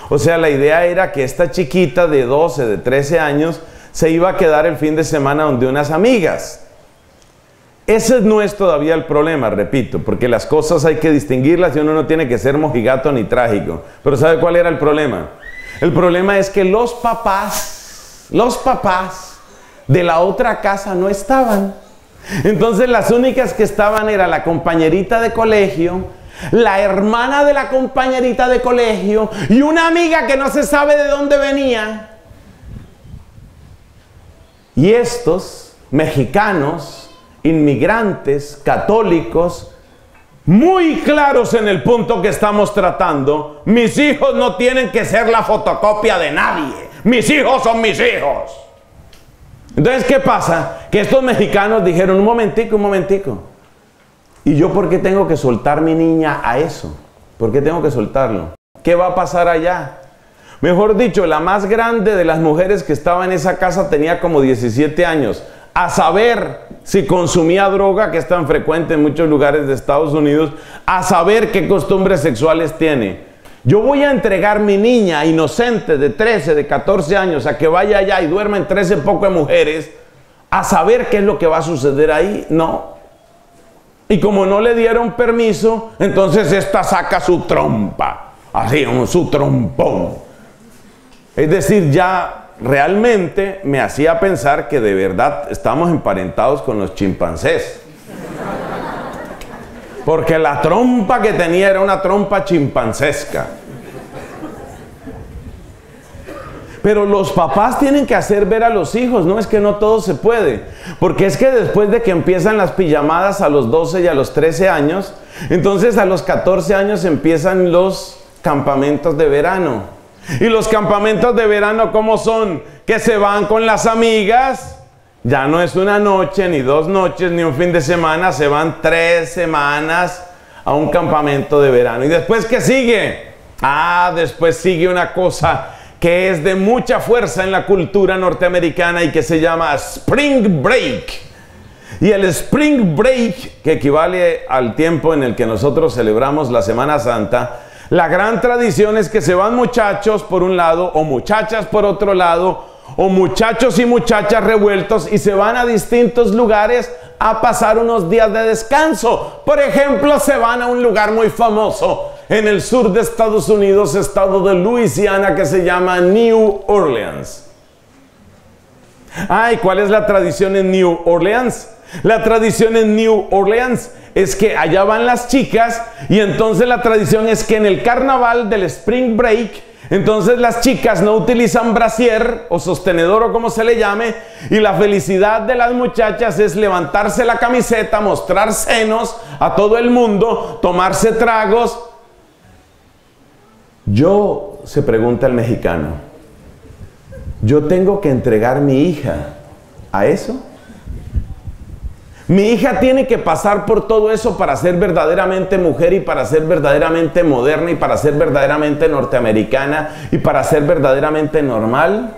S1: O sea, la idea era que esta chiquita de 12, de 13 años se iba a quedar el fin de semana donde unas amigas. Ese no es todavía el problema, repito, porque las cosas hay que distinguirlas y uno no tiene que ser mojigato ni trágico. Pero ¿sabe cuál era el problema? El problema es que los papás, los papás de la otra casa no estaban. Entonces las únicas que estaban era la compañerita de colegio, la hermana de la compañerita de colegio y una amiga que no se sabe de dónde venía. Y estos mexicanos, inmigrantes, católicos, muy claros en el punto que estamos tratando. Mis hijos no tienen que ser la fotocopia de nadie. Mis hijos son mis hijos. Entonces, ¿qué pasa? Que estos mexicanos dijeron, un momentico, un momentico. ¿Y yo por qué tengo que soltar mi niña a eso? ¿Por qué tengo que soltarlo? ¿Qué va a pasar allá? Mejor dicho, la más grande de las mujeres que estaba en esa casa tenía como 17 años a saber si consumía droga, que es tan frecuente en muchos lugares de Estados Unidos, a saber qué costumbres sexuales tiene. Yo voy a entregar mi niña inocente de 13, de 14 años a que vaya allá y duerma en 13 pocas mujeres a saber qué es lo que va a suceder ahí. No. Y como no le dieron permiso, entonces esta saca su trompa, así, su trompón. Es decir, ya realmente me hacía pensar que de verdad estamos emparentados con los chimpancés. Porque la trompa que tenía era una trompa chimpancesca. Pero los papás tienen que hacer ver a los hijos, no es que no todo se puede. Porque es que después de que empiezan las pijamadas a los 12 y a los 13 años, entonces a los 14 años empiezan los campamentos de verano. Y los campamentos de verano, ¿cómo son? Que se van con las amigas. Ya no es una noche, ni dos noches, ni un fin de semana. Se van tres semanas a un campamento de verano. ¿Y después qué sigue? Ah, después sigue una cosa que es de mucha fuerza en la cultura norteamericana y que se llama Spring Break. Y el Spring Break, que equivale al tiempo en el que nosotros celebramos la Semana Santa, la gran tradición es que se van muchachos por un lado o muchachas por otro lado o muchachos y muchachas revueltos y se van a distintos lugares a pasar unos días de descanso. Por ejemplo, se van a un lugar muy famoso en el sur de Estados Unidos, estado de Luisiana, que se llama New Orleans. Ay, ¿cuál es la tradición en New Orleans? La tradición en New Orleans es que allá van las chicas y entonces la tradición es que en el carnaval del Spring Break, entonces las chicas no utilizan brasier o sostenedor o como se le llame y la felicidad de las muchachas es levantarse la camiseta, mostrar senos a todo el mundo, tomarse tragos. Yo, se pregunta el mexicano, yo tengo que entregar mi hija a eso. Mi hija tiene que pasar por todo eso para ser verdaderamente mujer y para ser verdaderamente moderna y para ser verdaderamente norteamericana y para ser verdaderamente normal.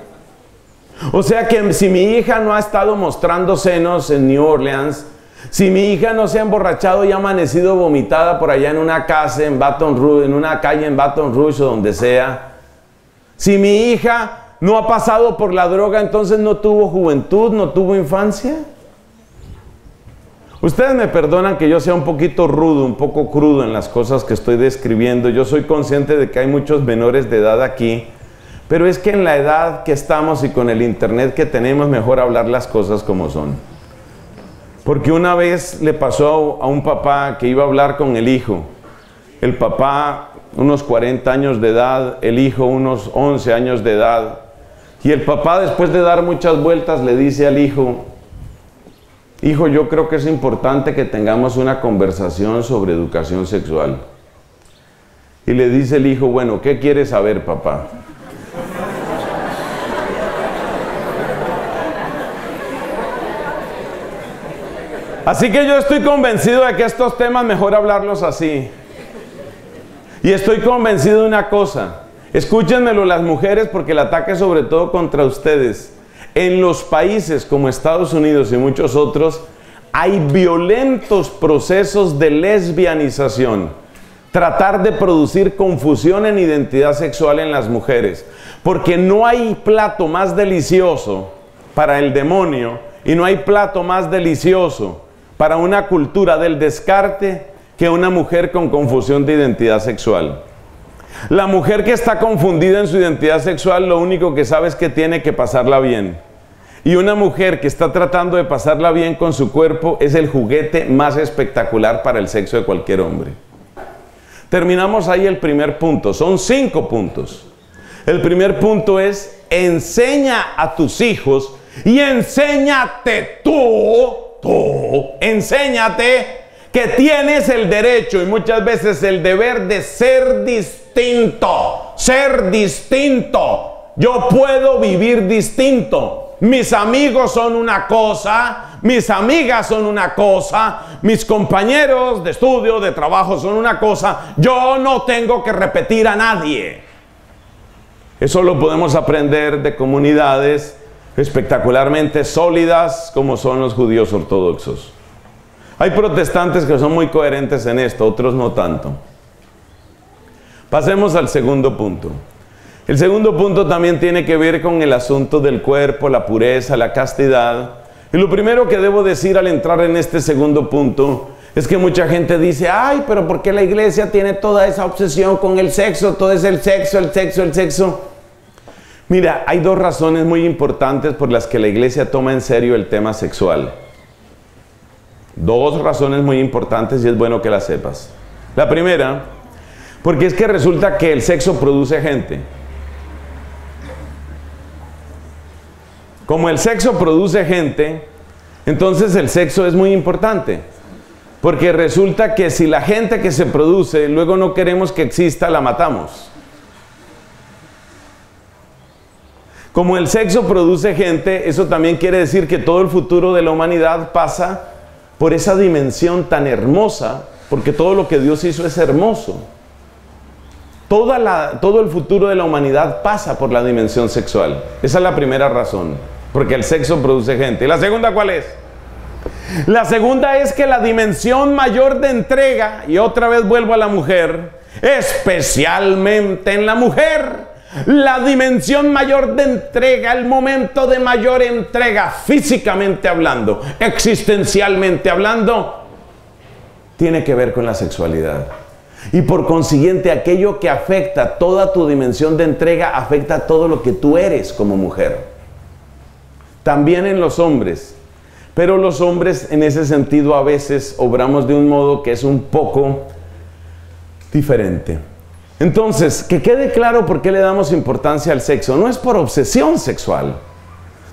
S1: O sea que si mi hija no ha estado mostrando senos en New Orleans, si mi hija no se ha emborrachado y ha amanecido vomitada por allá en una casa en Baton Rouge, en una calle en Baton Rouge o donde sea, si mi hija no ha pasado por la droga, entonces no tuvo juventud, no tuvo infancia. Ustedes me perdonan que yo sea un poquito rudo, un poco crudo en las cosas que estoy describiendo. Yo soy consciente de que hay muchos menores de edad aquí, pero es que en la edad que estamos y con el internet que tenemos, mejor hablar las cosas como son. Porque una vez le pasó a un papá que iba a hablar con el hijo. El papá, unos 40 años de edad, el hijo, unos 11 años de edad. Y el papá, después de dar muchas vueltas, le dice al hijo, Hijo, yo creo que es importante que tengamos una conversación sobre educación sexual. Y le dice el hijo, bueno, ¿qué quieres saber, papá? Así que yo estoy convencido de que estos temas mejor hablarlos así. Y estoy convencido de una cosa. Escúchenmelo las mujeres porque el ataque sobre todo contra ustedes. En los países como Estados Unidos y muchos otros hay violentos procesos de lesbianización. Tratar de producir confusión en identidad sexual en las mujeres. Porque no hay plato más delicioso para el demonio y no hay plato más delicioso para una cultura del descarte que una mujer con confusión de identidad sexual. La mujer que está confundida en su identidad sexual lo único que sabe es que tiene que pasarla bien. Y una mujer que está tratando de pasarla bien con su cuerpo es el juguete más espectacular para el sexo de cualquier hombre. Terminamos ahí el primer punto. Son cinco puntos. El primer punto es enseña a tus hijos y enséñate tú, tú, enséñate que tienes el derecho y muchas veces el deber de ser distinto, ser distinto. Yo puedo vivir distinto mis amigos son una cosa, mis amigas son una cosa, mis compañeros de estudio, de trabajo son una cosa, yo no tengo que repetir a nadie. Eso lo podemos aprender de comunidades espectacularmente sólidas como son los judíos ortodoxos. Hay protestantes que son muy coherentes en esto, otros no tanto. Pasemos al segundo punto. El segundo punto también tiene que ver con el asunto del cuerpo, la pureza, la castidad. Y lo primero que debo decir al entrar en este segundo punto es que mucha gente dice, ay, pero ¿por qué la iglesia tiene toda esa obsesión con el sexo? Todo es el sexo, el sexo, el sexo. Mira, hay dos razones muy importantes por las que la iglesia toma en serio el tema sexual. Dos razones muy importantes y es bueno que las sepas. La primera, porque es que resulta que el sexo produce gente. Como el sexo produce gente, entonces el sexo es muy importante. Porque resulta que si la gente que se produce luego no queremos que exista, la matamos. Como el sexo produce gente, eso también quiere decir que todo el futuro de la humanidad pasa por esa dimensión tan hermosa, porque todo lo que Dios hizo es hermoso. Toda todo el futuro de la humanidad pasa por la dimensión sexual. Esa es la primera razón. Porque el sexo produce gente. ¿Y la segunda cuál es? La segunda es que la dimensión mayor de entrega, y otra vez vuelvo a la mujer, especialmente en la mujer, la dimensión mayor de entrega, el momento de mayor entrega, físicamente hablando, existencialmente hablando, tiene que ver con la sexualidad. Y por consiguiente, aquello que afecta toda tu dimensión de entrega, afecta todo lo que tú eres como mujer también en los hombres. Pero los hombres en ese sentido a veces obramos de un modo que es un poco diferente. Entonces, que quede claro por qué le damos importancia al sexo. No es por obsesión sexual.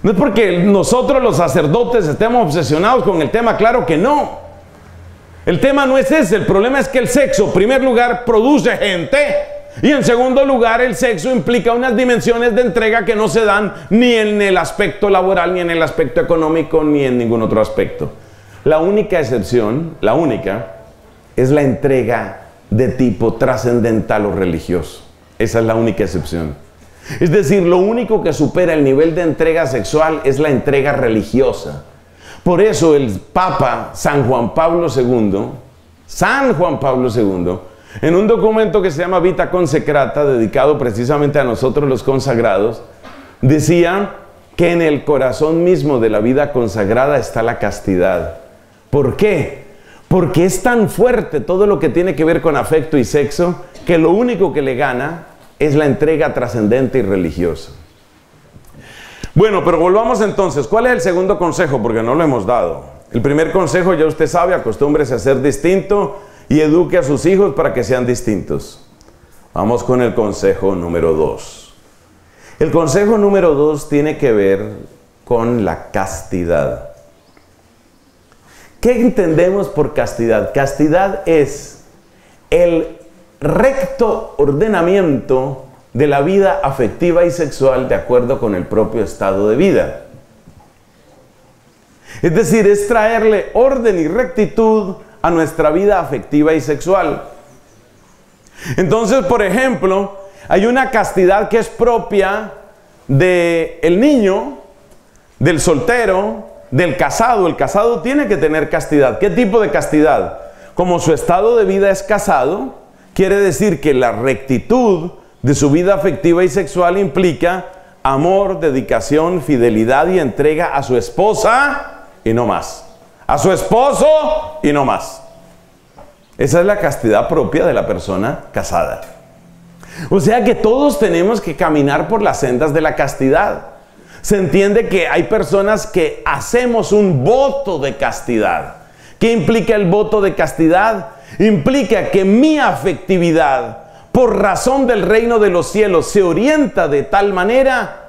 S1: No es porque nosotros los sacerdotes estemos obsesionados con el tema, claro que no. El tema no es ese, el problema es que el sexo, en primer lugar, produce gente y en segundo lugar, el sexo implica unas dimensiones de entrega que no se dan ni en el aspecto laboral, ni en el aspecto económico, ni en ningún otro aspecto. La única excepción, la única, es la entrega de tipo trascendental o religioso. Esa es la única excepción. Es decir, lo único que supera el nivel de entrega sexual es la entrega religiosa. Por eso el Papa San Juan Pablo II, San Juan Pablo II, en un documento que se llama Vita Consecrata, dedicado precisamente a nosotros los consagrados, decía que en el corazón mismo de la vida consagrada está la castidad. ¿Por qué? Porque es tan fuerte todo lo que tiene que ver con afecto y sexo que lo único que le gana es la entrega trascendente y religiosa. Bueno, pero volvamos entonces. ¿Cuál es el segundo consejo? Porque no lo hemos dado. El primer consejo, ya usted sabe, acostúmbrese a ser distinto y eduque a sus hijos para que sean distintos. Vamos con el consejo número dos. El consejo número dos tiene que ver con la castidad. ¿Qué entendemos por castidad? Castidad es el recto ordenamiento de la vida afectiva y sexual de acuerdo con el propio estado de vida. Es decir, es traerle orden y rectitud a nuestra vida afectiva y sexual. Entonces, por ejemplo, hay una castidad que es propia del el niño, del soltero, del casado. El casado tiene que tener castidad. ¿Qué tipo de castidad? Como su estado de vida es casado, quiere decir que la rectitud de su vida afectiva y sexual implica amor, dedicación, fidelidad y entrega a su esposa y no más a su esposo y no más. Esa es la castidad propia de la persona casada. O sea que todos tenemos que caminar por las sendas de la castidad. Se entiende que hay personas que hacemos un voto de castidad. ¿Qué implica el voto de castidad? Implica que mi afectividad, por razón del reino de los cielos, se orienta de tal manera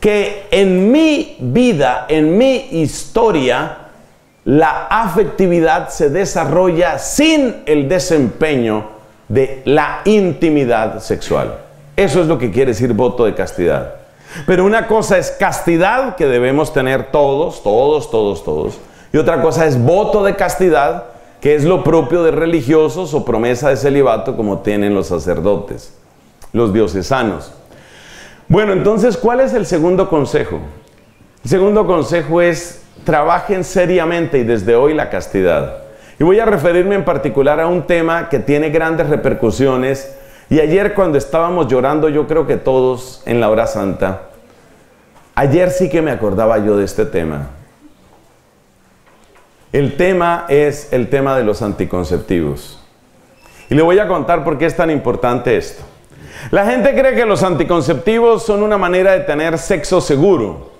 S1: que en mi vida, en mi historia, la afectividad se desarrolla sin el desempeño de la intimidad sexual. Eso es lo que quiere decir voto de castidad. Pero una cosa es castidad que debemos tener todos, todos, todos, todos. Y otra cosa es voto de castidad, que es lo propio de religiosos o promesa de celibato como tienen los sacerdotes, los diocesanos. Bueno, entonces, ¿cuál es el segundo consejo? El segundo consejo es trabajen seriamente y desde hoy la castidad. Y voy a referirme en particular a un tema que tiene grandes repercusiones. Y ayer cuando estábamos llorando, yo creo que todos en la hora santa, ayer sí que me acordaba yo de este tema. El tema es el tema de los anticonceptivos. Y le voy a contar por qué es tan importante esto. La gente cree que los anticonceptivos son una manera de tener sexo seguro.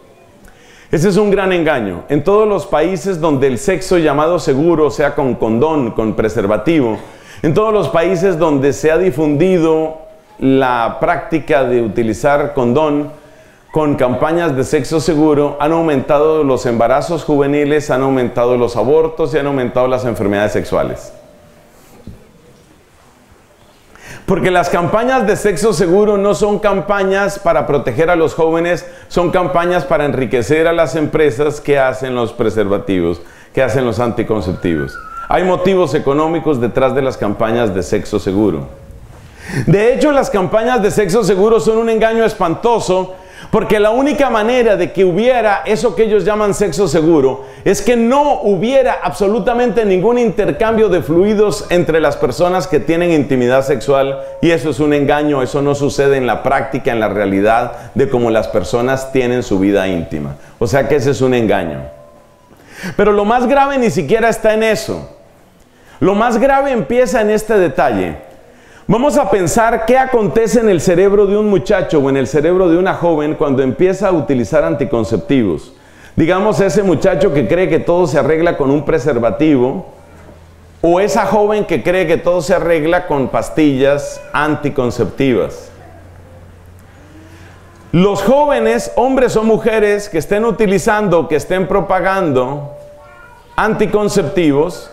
S1: Ese es un gran engaño. En todos los países donde el sexo llamado seguro, sea con condón, con preservativo, en todos los países donde se ha difundido la práctica de utilizar condón con campañas de sexo seguro, han aumentado los embarazos juveniles, han aumentado los abortos y han aumentado las enfermedades sexuales. Porque las campañas de sexo seguro no son campañas para proteger a los jóvenes, son campañas para enriquecer a las empresas que hacen los preservativos, que hacen los anticonceptivos. Hay motivos económicos detrás de las campañas de sexo seguro. De hecho, las campañas de sexo seguro son un engaño espantoso porque la única manera de que hubiera eso que ellos llaman sexo seguro es que no hubiera absolutamente ningún intercambio de fluidos entre las personas que tienen intimidad sexual y eso es un engaño, eso no sucede en la práctica, en la realidad de cómo las personas tienen su vida íntima. O sea que ese es un engaño. Pero lo más grave ni siquiera está en eso. Lo más grave empieza en este detalle. Vamos a pensar qué acontece en el cerebro de un muchacho o en el cerebro de una joven cuando empieza a utilizar anticonceptivos. Digamos ese muchacho que cree que todo se arregla con un preservativo o esa joven que cree que todo se arregla con pastillas anticonceptivas. Los jóvenes, hombres o mujeres que estén utilizando, que estén propagando anticonceptivos,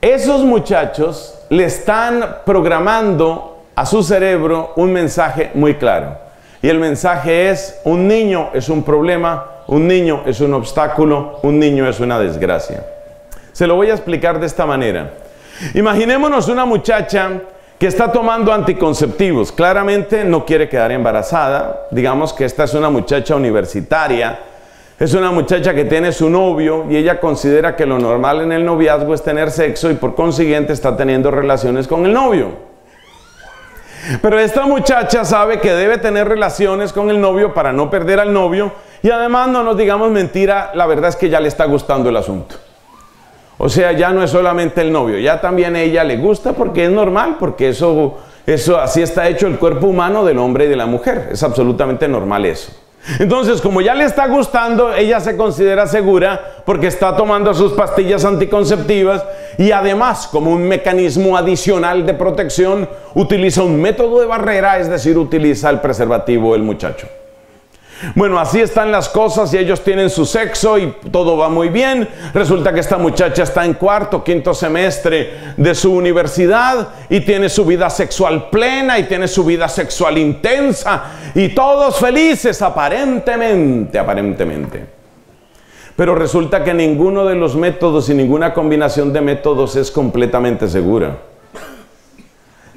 S1: esos muchachos le están programando a su cerebro un mensaje muy claro. Y el mensaje es, un niño es un problema, un niño es un obstáculo, un niño es una desgracia. Se lo voy a explicar de esta manera. Imaginémonos una muchacha que está tomando anticonceptivos. Claramente no quiere quedar embarazada. Digamos que esta es una muchacha universitaria. Es una muchacha que tiene su novio y ella considera que lo normal en el noviazgo es tener sexo y por consiguiente está teniendo relaciones con el novio. Pero esta muchacha sabe que debe tener relaciones con el novio para no perder al novio y además no nos digamos mentira, la verdad es que ya le está gustando el asunto. O sea, ya no es solamente el novio, ya también ella le gusta porque es normal, porque eso, eso así está hecho el cuerpo humano del hombre y de la mujer. Es absolutamente normal eso. Entonces, como ya le está gustando, ella se considera segura porque está tomando sus pastillas anticonceptivas y además, como un mecanismo adicional de protección, utiliza un método de barrera, es decir, utiliza el preservativo el muchacho. Bueno, así están las cosas y ellos tienen su sexo y todo va muy bien. Resulta que esta muchacha está en cuarto, quinto semestre de su universidad y tiene su vida sexual plena y tiene su vida sexual intensa y todos felices aparentemente, aparentemente. Pero resulta que ninguno de los métodos y ninguna combinación de métodos es completamente segura.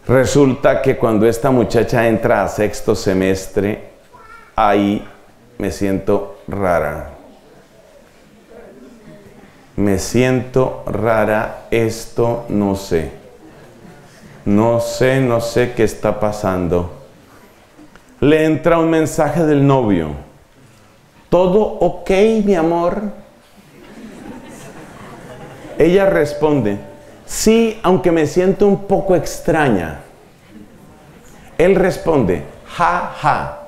S1: Resulta que cuando esta muchacha entra a sexto semestre, ahí me siento rara. Me siento rara, esto no sé. No sé, no sé qué está pasando. Le entra un mensaje del novio. ¿Todo ok, mi amor? Ella responde, sí, aunque me siento un poco extraña. Él responde, ja, ja.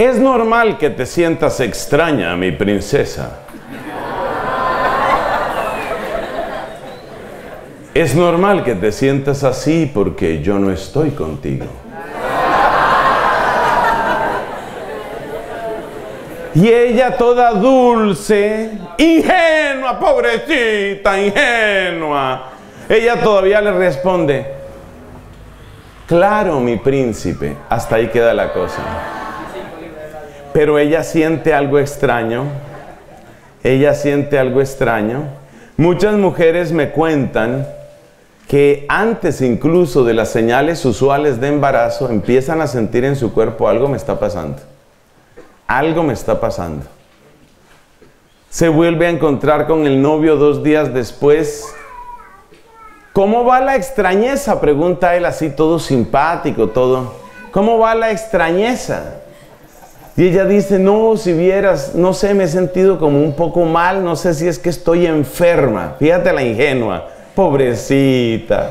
S1: Es normal que te sientas extraña, mi princesa. Es normal que te sientas así porque yo no estoy contigo. Y ella toda dulce, ingenua, pobrecita, ingenua. Ella todavía le responde, claro, mi príncipe. Hasta ahí queda la cosa. Pero ella siente algo extraño. Ella siente algo extraño. Muchas mujeres me cuentan que antes incluso de las señales usuales de embarazo empiezan a sentir en su cuerpo algo me está pasando. Algo me está pasando. Se vuelve a encontrar con el novio dos días después. ¿Cómo va la extrañeza? Pregunta él así todo simpático, todo. ¿Cómo va la extrañeza? Y ella dice, no, si vieras, no sé, me he sentido como un poco mal, no sé si es que estoy enferma. Fíjate la ingenua, pobrecita.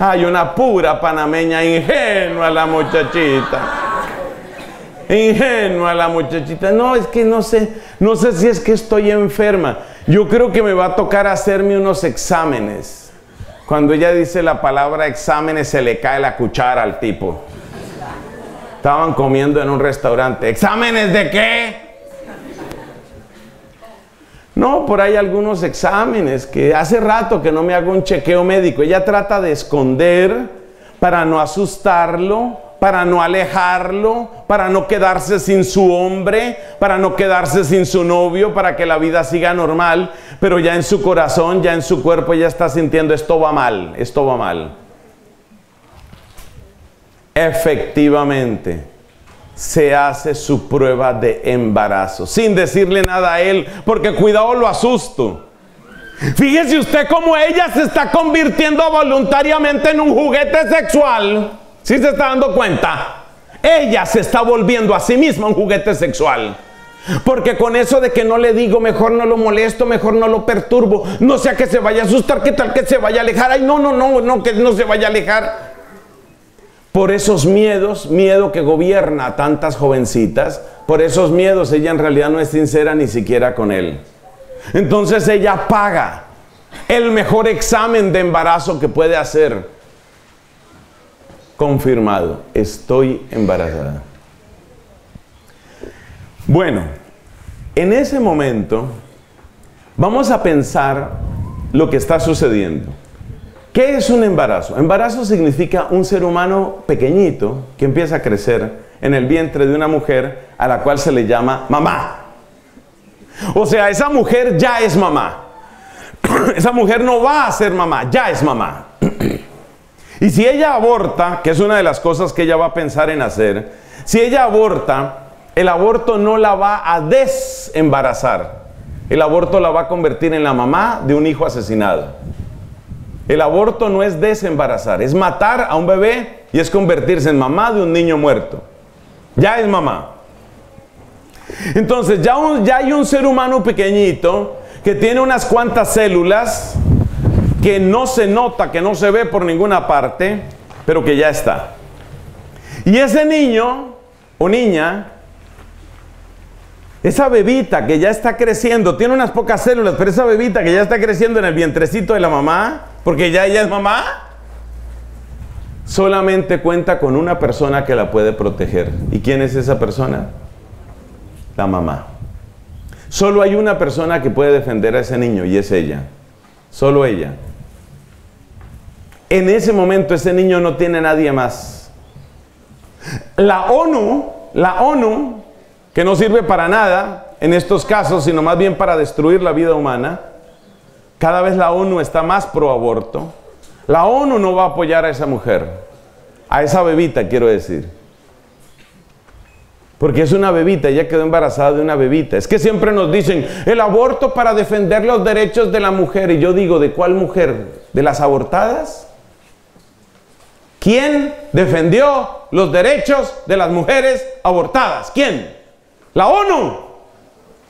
S1: Hay una pura panameña ingenua la muchachita. Ingenua la muchachita. No, es que no sé, no sé si es que estoy enferma. Yo creo que me va a tocar hacerme unos exámenes. Cuando ella dice la palabra exámenes, se le cae la cuchara al tipo. Estaban comiendo en un restaurante. ¿Exámenes de qué? No, por ahí algunos exámenes que hace rato que no me hago un chequeo médico. Ella trata de esconder para no asustarlo, para no alejarlo, para no quedarse sin su hombre, para no quedarse sin su novio, para que la vida siga normal, pero ya en su corazón, ya en su cuerpo, ella está sintiendo esto va mal, esto va mal efectivamente se hace su prueba de embarazo, sin decirle nada a él, porque cuidado lo asusto. Fíjese usted cómo ella se está convirtiendo voluntariamente en un juguete sexual. ¿Sí se está dando cuenta? Ella se está volviendo a sí misma un juguete sexual. Porque con eso de que no le digo, mejor no lo molesto, mejor no lo perturbo, no sea que se vaya a asustar, que tal que se vaya a alejar. Ay, no, no, no, no, que no se vaya a alejar por esos miedos, miedo que gobierna a tantas jovencitas, por esos miedos ella en realidad no es sincera ni siquiera con él. Entonces ella paga el mejor examen de embarazo que puede hacer. Confirmado, estoy embarazada. Bueno, en ese momento vamos a pensar lo que está sucediendo. ¿Qué es un embarazo? Embarazo significa un ser humano pequeñito que empieza a crecer en el vientre de una mujer a la cual se le llama mamá. O sea, esa mujer ya es mamá. *clears throat* esa mujer no va a ser mamá, ya es mamá. *clears throat* y si ella aborta, que es una de las cosas que ella va a pensar en hacer, si ella aborta, el aborto no la va a desembarazar. El aborto la va a convertir en la mamá de un hijo asesinado. El aborto no es desembarazar, es matar a un bebé y es convertirse en mamá de un niño muerto. Ya es mamá. Entonces ya, hay un ser humano pequeñito que tiene unas cuantas células que no se nota, que no se ve por ninguna parte, pero que ya está. Y ese niño o niña, esa bebita que ya está creciendo, tiene unas pocas células, pero esa bebita que ya está creciendo en el vientrecito de la mamá, porque ya ella es mamá, solamente cuenta con una persona que la puede proteger. ¿Y quién es esa persona? La mamá. Solo hay una persona que puede defender a ese niño y es ella. Solo ella. En ese momento ese niño no tiene nadie más. La ONU, la ONU, que no sirve para nada en estos casos, sino más bien para destruir la vida humana, cada vez la ONU está más pro aborto. La ONU no va a apoyar a esa mujer, a esa bebita quiero decir. Porque es una bebita, ella quedó embarazada de una bebita. Es que siempre nos dicen, el aborto para defender los derechos de la mujer. Y yo digo, ¿de cuál mujer? ¿De las abortadas? ¿Quién defendió los derechos de las mujeres abortadas? ¿Quién? La ONU.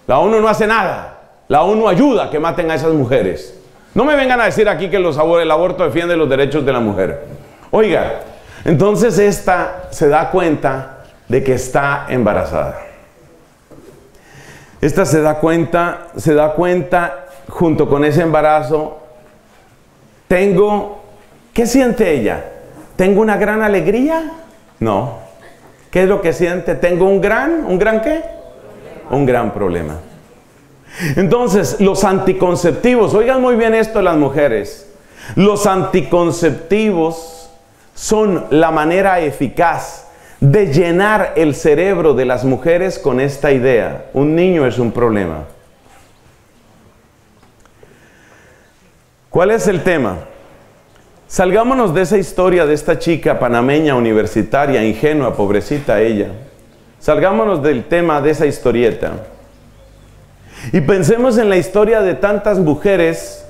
S1: La ONU no hace nada. La ONU ayuda a que maten a esas mujeres. No me vengan a decir aquí que los, el aborto defiende los derechos de la mujer. Oiga, entonces esta se da cuenta de que está embarazada. Esta se da cuenta, se da cuenta junto con ese embarazo, tengo, ¿qué siente ella? ¿Tengo una gran alegría? No. ¿Qué es lo que siente? ¿Tengo un gran, un gran qué? Un gran problema. Entonces, los anticonceptivos, oigan muy bien esto las mujeres, los anticonceptivos son la manera eficaz de llenar el cerebro de las mujeres con esta idea. Un niño es un problema. ¿Cuál es el tema? Salgámonos de esa historia de esta chica panameña universitaria, ingenua, pobrecita ella. Salgámonos del tema de esa historieta. Y pensemos en la historia de tantas mujeres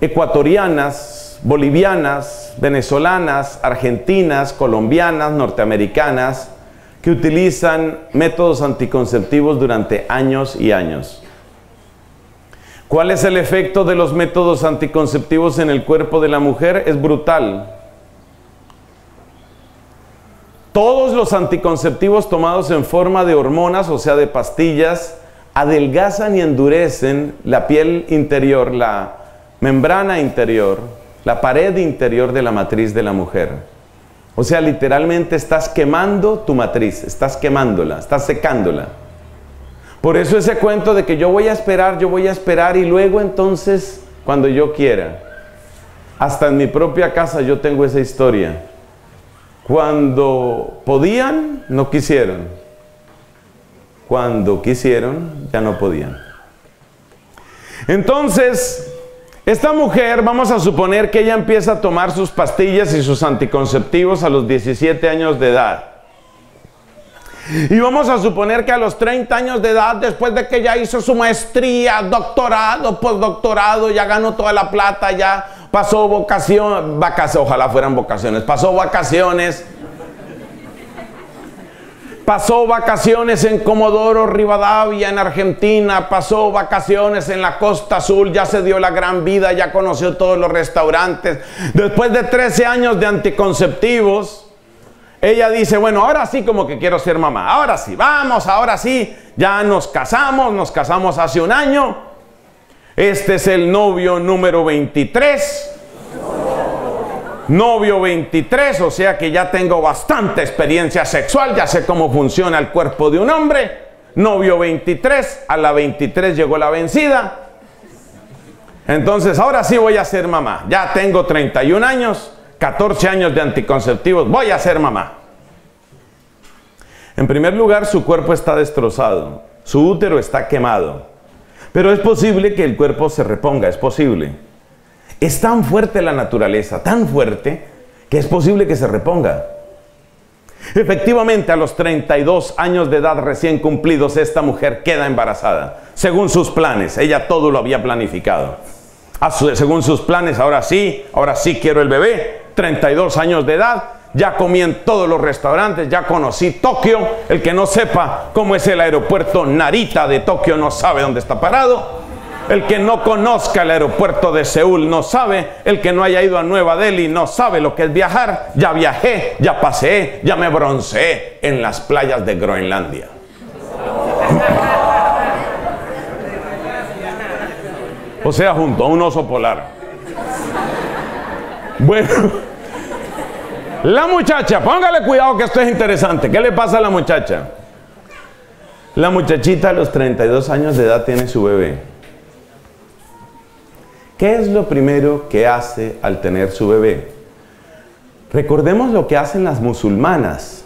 S1: ecuatorianas, bolivianas, venezolanas, argentinas, colombianas, norteamericanas, que utilizan métodos anticonceptivos durante años y años. ¿Cuál es el efecto de los métodos anticonceptivos en el cuerpo de la mujer? Es brutal. Todos los anticonceptivos tomados en forma de hormonas, o sea, de pastillas, adelgazan y endurecen la piel interior, la membrana interior, la pared interior de la matriz de la mujer. O sea, literalmente estás quemando tu matriz, estás quemándola, estás secándola. Por eso ese cuento de que yo voy a esperar, yo voy a esperar y luego entonces cuando yo quiera. Hasta en mi propia casa yo tengo esa historia. Cuando podían, no quisieron. Cuando quisieron, ya no podían. Entonces, esta mujer, vamos a suponer que ella empieza a tomar sus pastillas y sus anticonceptivos a los 17 años de edad. Y vamos a suponer que a los 30 años de edad, después de que ya hizo su maestría, doctorado, postdoctorado, ya ganó toda la plata, ya pasó vocación, vacaciones, ojalá fueran vocaciones, pasó vacaciones Pasó vacaciones en Comodoro Rivadavia, en Argentina. Pasó vacaciones en la Costa Azul. Ya se dio la gran vida. Ya conoció todos los restaurantes. Después de 13 años de anticonceptivos, ella dice, bueno, ahora sí como que quiero ser mamá. Ahora sí, vamos, ahora sí. Ya nos casamos. Nos casamos hace un año. Este es el novio número 23 novio 23, o sea que ya tengo bastante experiencia sexual, ya sé cómo funciona el cuerpo de un hombre. Novio 23, a la 23 llegó la vencida. Entonces, ahora sí voy a ser mamá. Ya tengo 31 años, 14 años de anticonceptivos, voy a ser mamá. En primer lugar, su cuerpo está destrozado, su útero está quemado. Pero es posible que el cuerpo se reponga, es posible. Es tan fuerte la naturaleza, tan fuerte, que es posible que se reponga. Efectivamente, a los 32 años de edad recién cumplidos, esta mujer queda embarazada, según sus planes. Ella todo lo había planificado. según sus planes, ahora sí, ahora sí quiero el bebé. 32 años de edad, ya comí en todos los restaurantes, ya conocí Tokio. El que no sepa cómo es el aeropuerto Narita de Tokio no sabe dónde está parado. El que no conozca el aeropuerto de Seúl no sabe. El que no haya ido a Nueva Delhi no sabe lo que es viajar. Ya viajé, ya pasé, ya me bronceé en las playas de Groenlandia. O sea, junto a un oso polar. Bueno, la muchacha, póngale cuidado que esto es interesante. ¿Qué le pasa a la muchacha? La muchachita a los 32 años de edad tiene su bebé. ¿Qué es lo primero que hace al tener su bebé? Recordemos lo que hacen las musulmanas.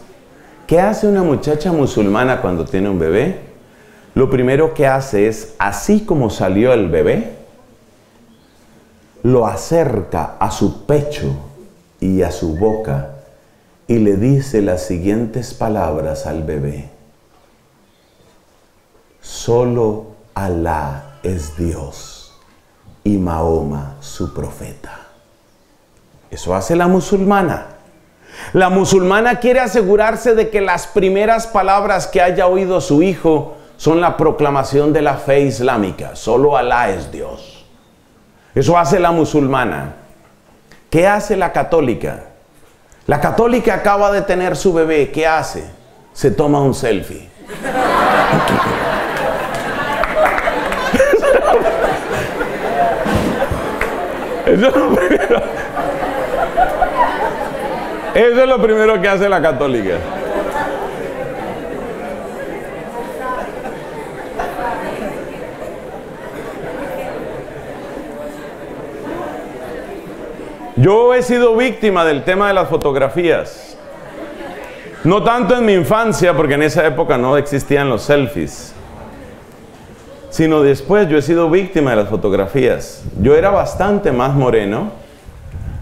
S1: ¿Qué hace una muchacha musulmana cuando tiene un bebé? Lo primero que hace es, así como salió el bebé, lo acerca a su pecho y a su boca y le dice las siguientes palabras al bebé. Solo Alá es Dios y Mahoma su profeta. Eso hace la musulmana. La musulmana quiere asegurarse de que las primeras palabras que haya oído su hijo son la proclamación de la fe islámica. Solo Alá es Dios. Eso hace la musulmana. ¿Qué hace la católica? La católica acaba de tener su bebé. ¿Qué hace? Se toma un selfie. Eso es lo primero. Eso es lo primero que hace la católica. Yo he sido víctima del tema de las fotografías. No tanto en mi infancia, porque en esa época no existían los selfies sino después yo he sido víctima de las fotografías. Yo era bastante más moreno,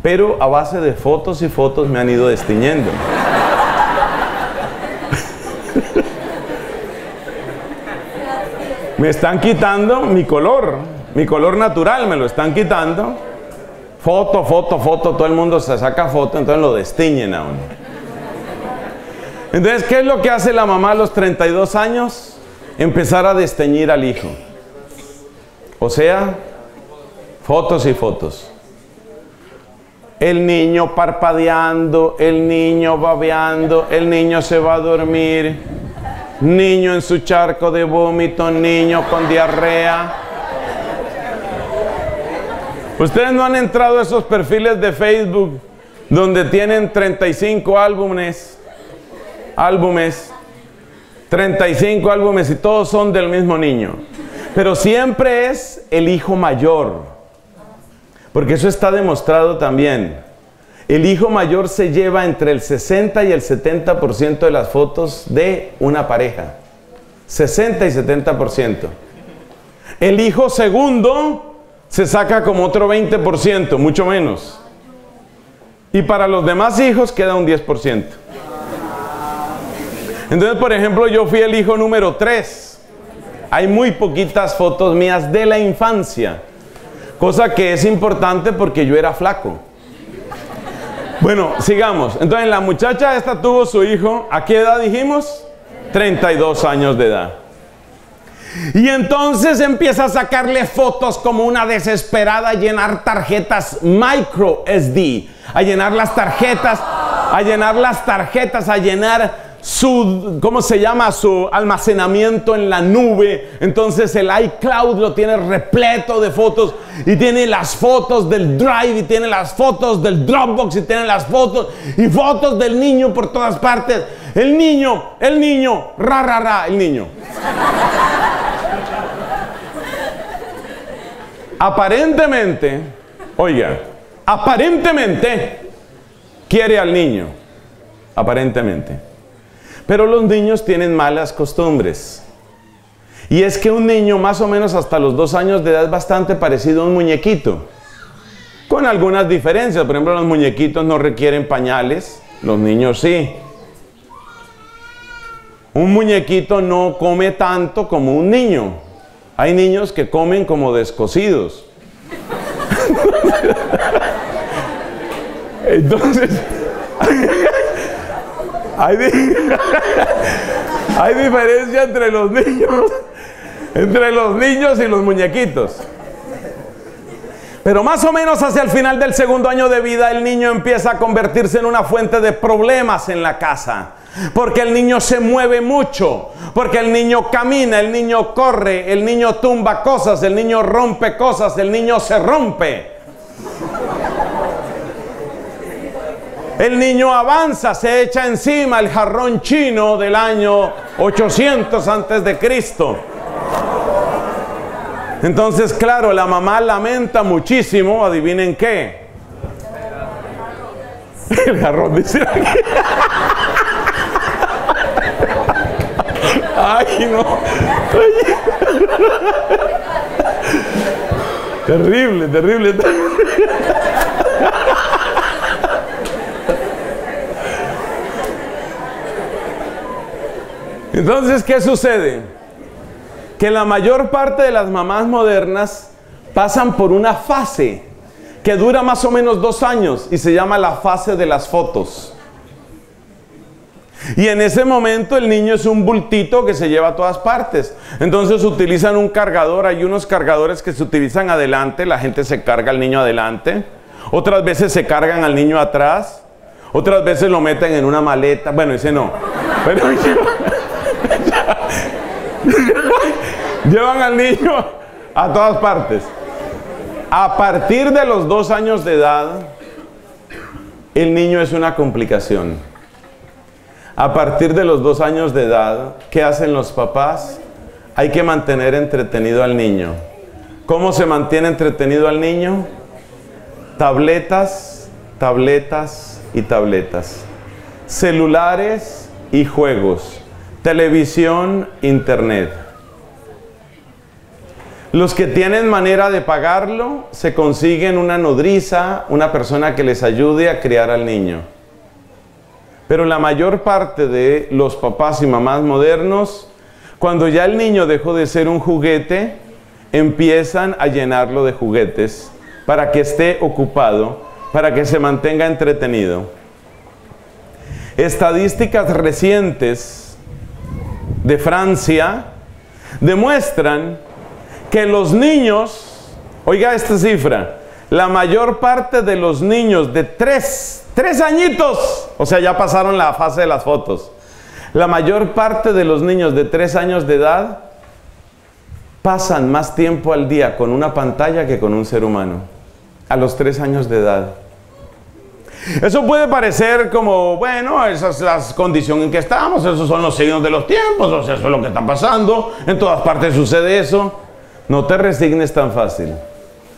S1: pero a base de fotos y fotos me han ido destiñendo. me están quitando mi color, mi color natural me lo están quitando. Foto, foto, foto, todo el mundo se saca foto, entonces lo destiñen a uno. Entonces, ¿qué es lo que hace la mamá a los 32 años? Empezar a desteñir al hijo. O sea, fotos y fotos. El niño parpadeando, el niño babeando, el niño se va a dormir, niño en su charco de vómito, niño con diarrea. Ustedes no han entrado a esos perfiles de Facebook donde tienen 35 álbumes, álbumes 35 álbumes y todos son del mismo niño. Pero siempre es el hijo mayor. Porque eso está demostrado también. El hijo mayor se lleva entre el 60 y el 70% de las fotos de una pareja. 60 y 70%. El hijo segundo se saca como otro 20%, mucho menos. Y para los demás hijos queda un 10%. Entonces, por ejemplo, yo fui el hijo número 3. Hay muy poquitas fotos mías de la infancia. Cosa que es importante porque yo era flaco. Bueno, sigamos. Entonces, la muchacha esta tuvo su hijo. ¿A qué edad dijimos? 32 años de edad. Y entonces empieza a sacarle fotos como una desesperada, a llenar tarjetas micro SD, a llenar las tarjetas, a llenar las tarjetas, a llenar su, ¿cómo se llama? Su almacenamiento en la nube. Entonces el iCloud lo tiene repleto de fotos y tiene las fotos del Drive y tiene las fotos del Dropbox y tiene las fotos y fotos del niño por todas partes. El niño, el niño, ra, ra, ra, el niño. aparentemente, oiga, aparentemente quiere al niño. Aparentemente. Pero los niños tienen malas costumbres. Y es que un niño más o menos hasta los dos años de edad es bastante parecido a un muñequito. Con algunas diferencias. Por ejemplo, los muñequitos no requieren pañales, los niños sí. Un muñequito no come tanto como un niño. Hay niños que comen como descosidos. *laughs* Entonces, *laughs* hay, *laughs* hay diferencia entre los niños, entre los niños y los muñequitos. Pero más o menos hacia el final del segundo año de vida el niño empieza a convertirse en una fuente de problemas en la casa. Porque el niño se mueve mucho, porque el niño camina, el niño corre, el niño tumba cosas, el niño rompe cosas, el niño se rompe. El niño avanza, se echa encima el jarrón chino del año 800 antes de Cristo. Entonces, claro, la mamá lamenta muchísimo, adivinen qué. El jarrón dice Ay, no. Terrible, terrible. Entonces, ¿qué sucede? Que la mayor parte de las mamás modernas pasan por una fase que dura más o menos dos años y se llama la fase de las fotos. Y en ese momento el niño es un bultito que se lleva a todas partes. Entonces utilizan un cargador, hay unos cargadores que se utilizan adelante, la gente se carga al niño adelante, otras veces se cargan al niño atrás, otras veces lo meten en una maleta, bueno, ese no. Pero *laughs* *laughs* llevan al niño a todas partes. A partir de los dos años de edad, el niño es una complicación. A partir de los dos años de edad, ¿qué hacen los papás? Hay que mantener entretenido al niño. ¿Cómo se mantiene entretenido al niño? Tabletas, tabletas y tabletas. Celulares y juegos. Televisión, internet. Los que tienen manera de pagarlo se consiguen una nodriza, una persona que les ayude a criar al niño. Pero la mayor parte de los papás y mamás modernos, cuando ya el niño dejó de ser un juguete, empiezan a llenarlo de juguetes para que esté ocupado, para que se mantenga entretenido. Estadísticas recientes de Francia demuestran que los niños, oiga esta cifra, la mayor parte de los niños de tres Tres añitos. O sea, ya pasaron la fase de las fotos. La mayor parte de los niños de tres años de edad pasan más tiempo al día con una pantalla que con un ser humano. A los tres años de edad. Eso puede parecer como, bueno, esa es la condición en que estamos, esos son los signos de los tiempos, o sea, eso es lo que está pasando, en todas partes sucede eso. No te resignes tan fácil,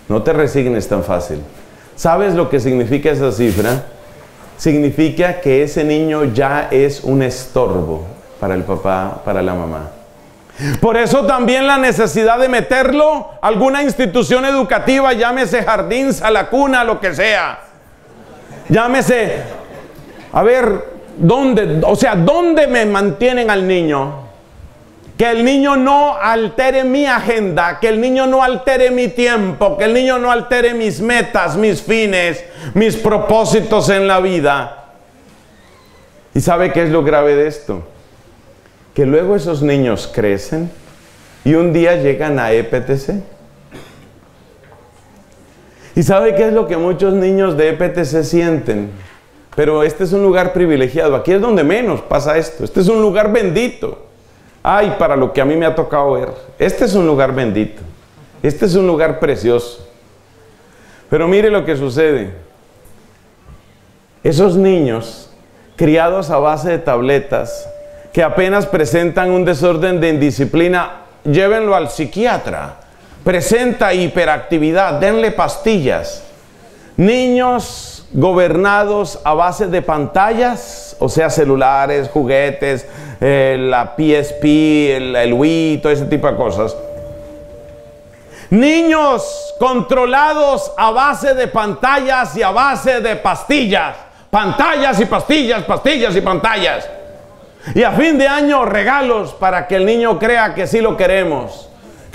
S1: no te resignes tan fácil. ¿Sabes lo que significa esa cifra? significa que ese niño ya es un estorbo para el papá, para la mamá. Por eso también la necesidad de meterlo a alguna institución educativa, llámese jardín, sala cuna, lo que sea. Llámese, a ver, ¿dónde? O sea, ¿dónde me mantienen al niño? Que el niño no altere mi agenda, que el niño no altere mi tiempo, que el niño no altere mis metas, mis fines, mis propósitos en la vida. ¿Y sabe qué es lo grave de esto? Que luego esos niños crecen y un día llegan a EPTC. ¿Y sabe qué es lo que muchos niños de EPTC sienten? Pero este es un lugar privilegiado. Aquí es donde menos pasa esto. Este es un lugar bendito. Ay, para lo que a mí me ha tocado ver. Este es un lugar bendito. Este es un lugar precioso. Pero mire lo que sucede. Esos niños, criados a base de tabletas, que apenas presentan un desorden de indisciplina, llévenlo al psiquiatra. Presenta hiperactividad, denle pastillas. Niños gobernados a base de pantallas, o sea, celulares, juguetes, eh, la PSP, el, el Wii, todo ese tipo de cosas. Niños controlados a base de pantallas y a base de pastillas. Pantallas y pastillas, pastillas y pantallas. Y a fin de año regalos para que el niño crea que sí lo queremos.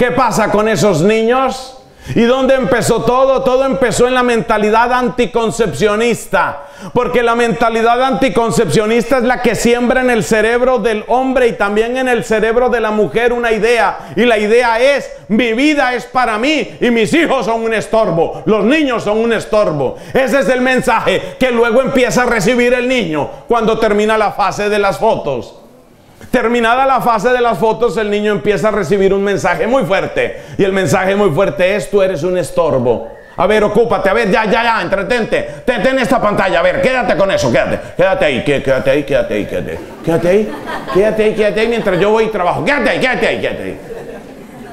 S1: ¿Qué pasa con esos niños? ¿Y dónde empezó todo? Todo empezó en la mentalidad anticoncepcionista. Porque la mentalidad anticoncepcionista es la que siembra en el cerebro del hombre y también en el cerebro de la mujer una idea. Y la idea es, mi vida es para mí y mis hijos son un estorbo. Los niños son un estorbo. Ese es el mensaje que luego empieza a recibir el niño cuando termina la fase de las fotos. Terminada la fase de las fotos, el niño empieza a recibir un mensaje muy fuerte. Y el mensaje muy fuerte es, tú eres un estorbo. A ver, ocúpate, a ver, ya, ya, ya, entretente. Ten, ten esta pantalla, a ver, quédate con eso, quédate. Quédate ahí, quédate ahí, quédate ahí, quédate. Quédate ahí, quédate ahí, quédate ahí mientras yo voy y trabajo. Quédate ahí, quédate ahí, quédate ahí.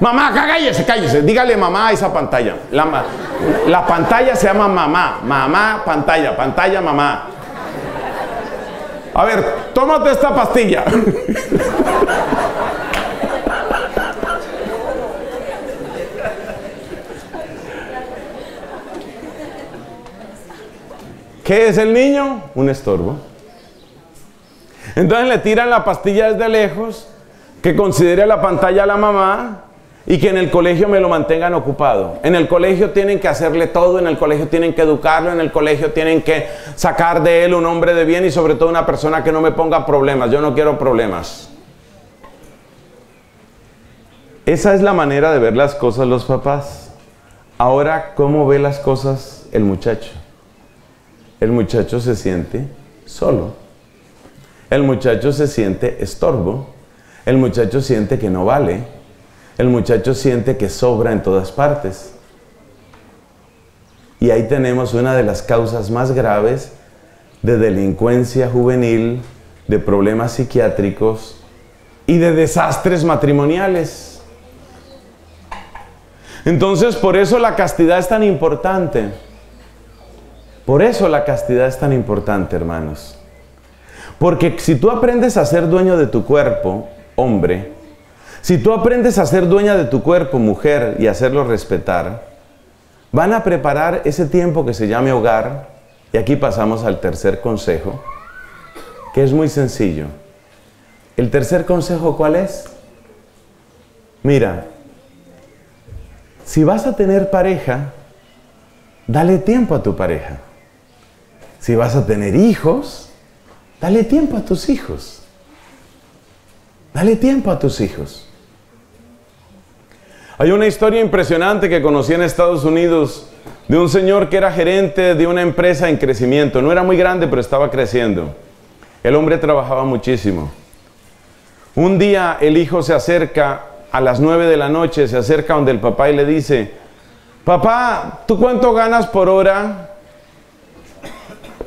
S1: Mamá, cállese, cállese. Dígale mamá a esa pantalla. La, la pantalla se llama mamá. Mamá, pantalla, pantalla, mamá. A ver, tómate esta pastilla. ¿Qué es el niño? Un estorbo. Entonces le tiran la pastilla desde lejos, que considere la pantalla a la mamá y que en el colegio me lo mantengan ocupado. En el colegio tienen que hacerle todo, en el colegio tienen que educarlo, en el colegio tienen que sacar de él un hombre de bien y sobre todo una persona que no me ponga problemas. Yo no quiero problemas. Esa es la manera de ver las cosas los papás. Ahora, ¿cómo ve las cosas el muchacho? El muchacho se siente solo. El muchacho se siente estorbo. El muchacho siente que no vale el muchacho siente que sobra en todas partes. Y ahí tenemos una de las causas más graves de delincuencia juvenil, de problemas psiquiátricos y de desastres matrimoniales. Entonces, por eso la castidad es tan importante. Por eso la castidad es tan importante, hermanos. Porque si tú aprendes a ser dueño de tu cuerpo, hombre, si tú aprendes a ser dueña de tu cuerpo, mujer, y hacerlo respetar, van a preparar ese tiempo que se llame hogar. Y aquí pasamos al tercer consejo, que es muy sencillo. El tercer consejo, ¿cuál es? Mira, si vas a tener pareja, dale tiempo a tu pareja. Si vas a tener hijos, dale tiempo a tus hijos. Dale tiempo a tus hijos. Hay una historia impresionante que conocí en Estados Unidos de un señor que era gerente de una empresa en crecimiento. No era muy grande, pero estaba creciendo. El hombre trabajaba muchísimo. Un día el hijo se acerca a las nueve de la noche, se acerca donde el papá y le dice, papá, ¿tú cuánto ganas por hora?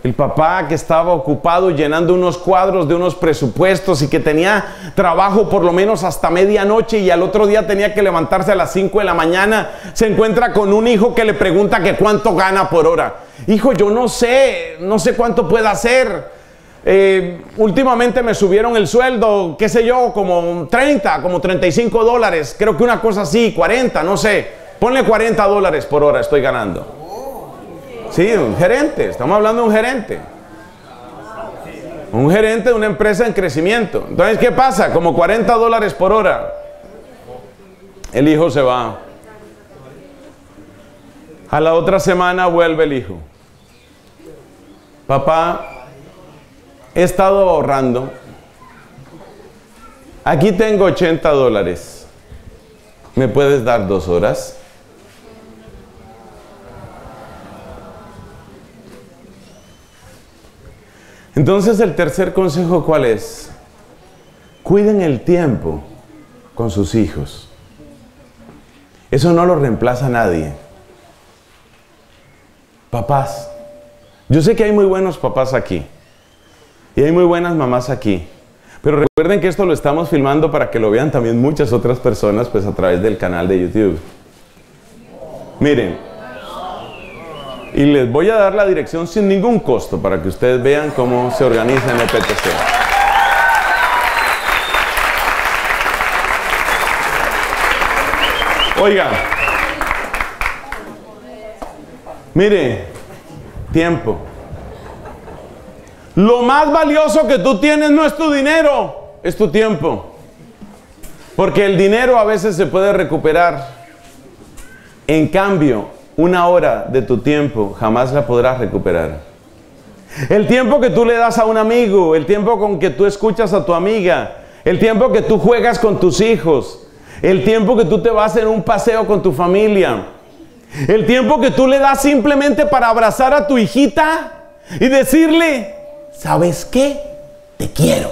S1: El papá que estaba ocupado llenando unos cuadros de unos presupuestos y que tenía trabajo por lo menos hasta medianoche y al otro día tenía que levantarse a las 5 de la mañana, se encuentra con un hijo que le pregunta que cuánto gana por hora. Hijo, yo no sé, no sé cuánto puede hacer. Eh, últimamente me subieron el sueldo, qué sé yo, como 30, como 35 dólares, creo que una cosa así, 40, no sé. Ponle 40 dólares por hora, estoy ganando. Sí, un gerente, estamos hablando de un gerente. Un gerente de una empresa en crecimiento. Entonces, ¿qué pasa? Como 40 dólares por hora. El hijo se va. A la otra semana vuelve el hijo. Papá, he estado ahorrando. Aquí tengo 80 dólares. ¿Me puedes dar dos horas? Entonces el tercer consejo, ¿cuál es? Cuiden el tiempo con sus hijos. Eso no lo reemplaza nadie. Papás. Yo sé que hay muy buenos papás aquí. Y hay muy buenas mamás aquí. Pero recuerden que esto lo estamos filmando para que lo vean también muchas otras personas pues a través del canal de YouTube. Miren, y les voy a dar la dirección sin ningún costo para que ustedes vean cómo se organiza en el PTC. Oiga, mire, tiempo. Lo más valioso que tú tienes no es tu dinero, es tu tiempo. Porque el dinero a veces se puede recuperar. En cambio, una hora de tu tiempo jamás la podrás recuperar. El tiempo que tú le das a un amigo, el tiempo con que tú escuchas a tu amiga, el tiempo que tú juegas con tus hijos, el tiempo que tú te vas en un paseo con tu familia, el tiempo que tú le das simplemente para abrazar a tu hijita y decirle, ¿sabes qué? Te quiero.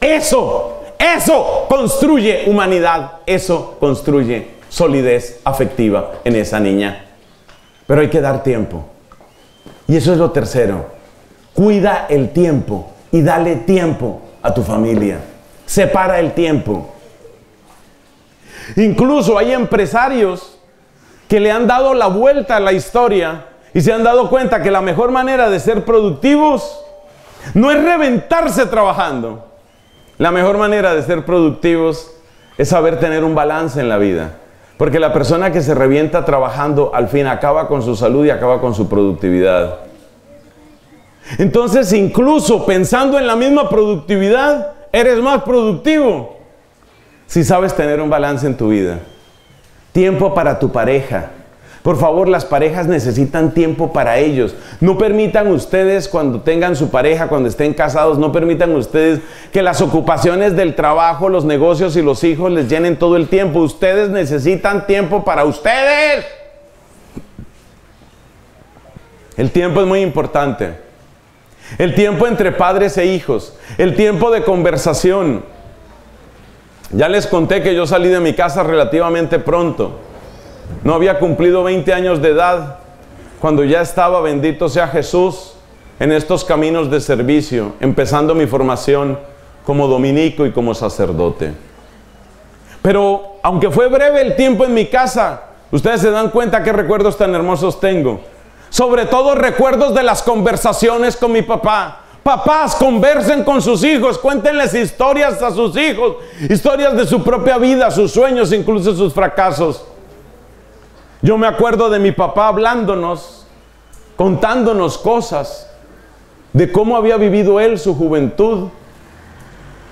S1: Eso, eso construye humanidad, eso construye solidez afectiva en esa niña. Pero hay que dar tiempo. Y eso es lo tercero. Cuida el tiempo y dale tiempo a tu familia. Separa el tiempo. Incluso hay empresarios que le han dado la vuelta a la historia y se han dado cuenta que la mejor manera de ser productivos no es reventarse trabajando. La mejor manera de ser productivos es saber tener un balance en la vida. Porque la persona que se revienta trabajando al fin acaba con su salud y acaba con su productividad. Entonces, incluso pensando en la misma productividad, eres más productivo si sabes tener un balance en tu vida. Tiempo para tu pareja. Por favor, las parejas necesitan tiempo para ellos. No permitan ustedes cuando tengan su pareja, cuando estén casados, no permitan ustedes que las ocupaciones del trabajo, los negocios y los hijos les llenen todo el tiempo. Ustedes necesitan tiempo para ustedes. El tiempo es muy importante. El tiempo entre padres e hijos. El tiempo de conversación. Ya les conté que yo salí de mi casa relativamente pronto. No había cumplido 20 años de edad cuando ya estaba, bendito sea Jesús, en estos caminos de servicio, empezando mi formación como dominico y como sacerdote. Pero aunque fue breve el tiempo en mi casa, ustedes se dan cuenta qué recuerdos tan hermosos tengo. Sobre todo recuerdos de las conversaciones con mi papá. Papás, conversen con sus hijos, cuéntenles historias a sus hijos, historias de su propia vida, sus sueños, incluso sus fracasos. Yo me acuerdo de mi papá hablándonos, contándonos cosas de cómo había vivido él su juventud,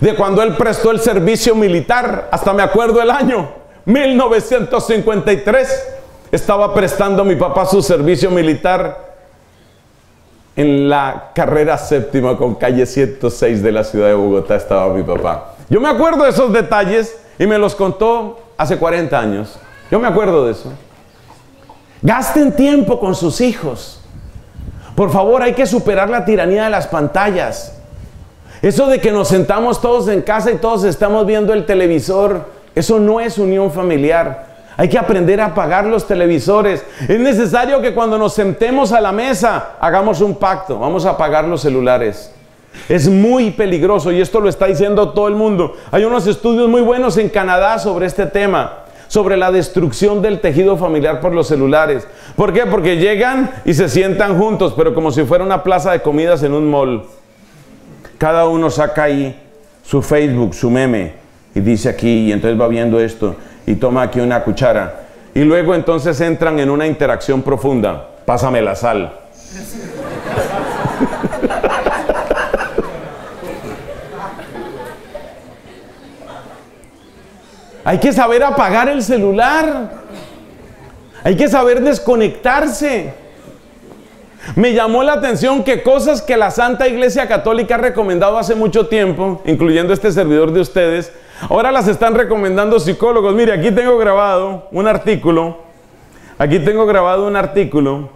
S1: de cuando él prestó el servicio militar, hasta me acuerdo el año, 1953 estaba prestando mi papá su servicio militar en la carrera séptima con calle 106 de la ciudad de Bogotá estaba mi papá. Yo me acuerdo de esos detalles y me los contó hace 40 años. Yo me acuerdo de eso. Gasten tiempo con sus hijos. Por favor, hay que superar la tiranía de las pantallas. Eso de que nos sentamos todos en casa y todos estamos viendo el televisor, eso no es unión familiar. Hay que aprender a apagar los televisores. Es necesario que cuando nos sentemos a la mesa hagamos un pacto. Vamos a apagar los celulares. Es muy peligroso y esto lo está diciendo todo el mundo. Hay unos estudios muy buenos en Canadá sobre este tema, sobre la destrucción del tejido familiar por los celulares. ¿Por qué? Porque llegan y se sientan juntos, pero como si fuera una plaza de comidas en un mall. Cada uno saca ahí su Facebook, su meme, y dice aquí, y entonces va viendo esto y toma aquí una cuchara. Y luego entonces entran en una interacción profunda. Pásame la sal. *laughs* Hay que saber apagar el celular. Hay que saber desconectarse. Me llamó la atención que cosas que la Santa Iglesia Católica ha recomendado hace mucho tiempo, incluyendo este servidor de ustedes, Ahora las están recomendando psicólogos. Mire, aquí tengo grabado un artículo. Aquí tengo grabado un artículo.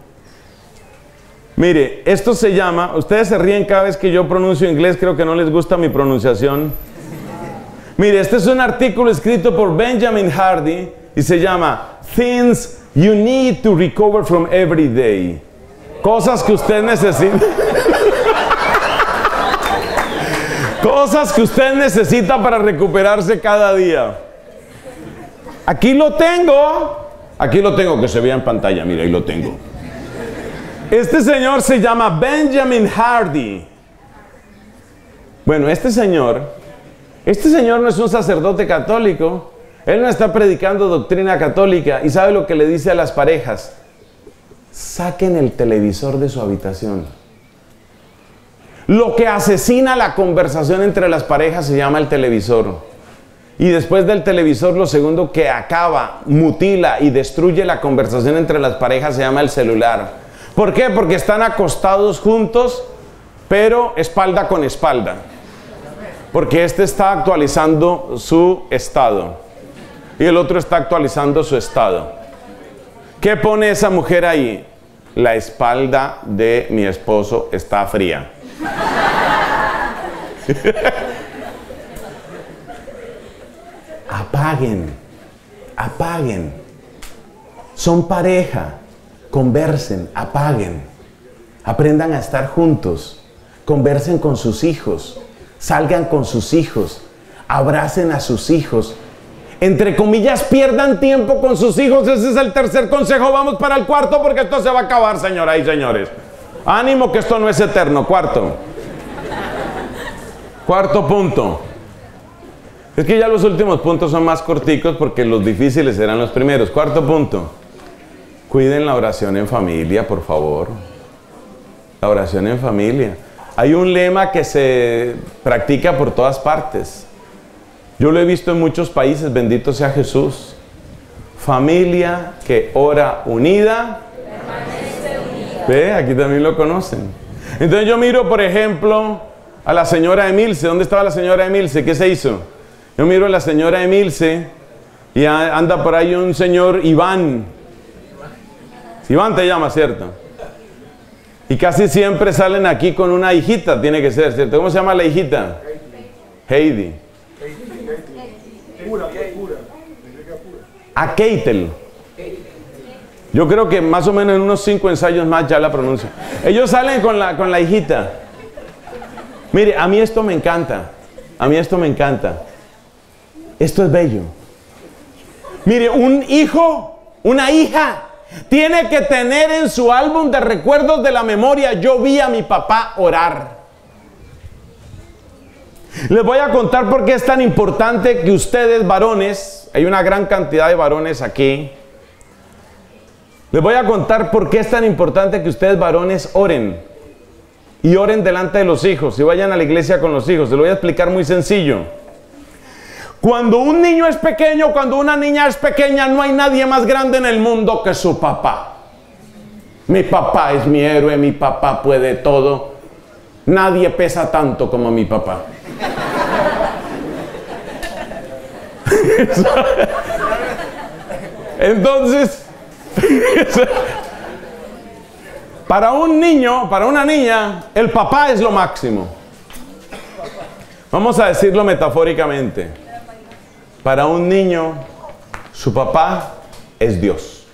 S1: Mire, esto se llama, ustedes se ríen cada vez que yo pronuncio inglés, creo que no les gusta mi pronunciación. Mire, este es un artículo escrito por Benjamin Hardy y se llama Things You Need to Recover from Every Day. Cosas que usted necesita. *laughs* Cosas que usted necesita para recuperarse cada día. Aquí lo tengo. Aquí lo tengo, que se vea en pantalla. Mira, ahí lo tengo. Este señor se llama Benjamin Hardy. Bueno, este señor, este señor no es un sacerdote católico. Él no está predicando doctrina católica y sabe lo que le dice a las parejas. Saquen el televisor de su habitación. Lo que asesina la conversación entre las parejas se llama el televisor. Y después del televisor, lo segundo que acaba, mutila y destruye la conversación entre las parejas se llama el celular. ¿Por qué? Porque están acostados juntos, pero espalda con espalda. Porque este está actualizando su estado y el otro está actualizando su estado. ¿Qué pone esa mujer ahí? La espalda de mi esposo está fría. apaguen, apaguen. Son pareja, conversen, apaguen. Aprendan a estar juntos, conversen con sus hijos, salgan con sus hijos, abracen a sus hijos. Entre comillas, pierdan tiempo con sus hijos. Ese es el tercer consejo. Vamos para el cuarto porque esto se va a acabar, señoras y señores. Ánimo que esto no es eterno. Cuarto. Cuarto punto. Es que ya los últimos puntos son más corticos porque los difíciles serán los primeros. Cuarto punto. Cuiden la oración en familia, por favor. La oración en familia. Hay un lema que se practica por todas partes. Yo lo he visto en muchos países, bendito sea Jesús. Familia que ora unida. Ve, aquí también lo conocen. Entonces yo miro, por ejemplo, a la señora Emilce. ¿Dónde estaba la señora Emilce? ¿Qué se hizo? Yo miro a la señora Emilce y anda por ahí un señor Iván. Iván te llama, ¿cierto? Y casi siempre salen aquí con una hijita, tiene que ser, ¿cierto? ¿Cómo se llama la hijita? Heidi. A Keitel. Yo creo que más o menos en unos cinco ensayos más ya la pronuncio. Ellos salen con la, con la hijita. Mire, a mí esto me encanta. A mí esto me encanta. Esto es bello. Mire, un hijo, una hija, tiene que tener en su álbum de recuerdos de la memoria, yo vi a mi papá orar. Les voy a contar por qué es tan importante que ustedes varones, hay una gran cantidad de varones aquí, les voy a contar por qué es tan importante que ustedes varones oren. Y oren delante de los hijos y vayan a la iglesia con los hijos. Se lo voy a explicar muy sencillo. Cuando un niño es pequeño, cuando una niña es pequeña, no hay nadie más grande en el mundo que su papá. Mi papá es mi héroe, mi papá puede todo. Nadie pesa tanto como mi papá. *laughs* Entonces, *laughs* para un niño, para una niña, el papá es lo máximo. Vamos a decirlo metafóricamente. Para un niño, su papá es Dios,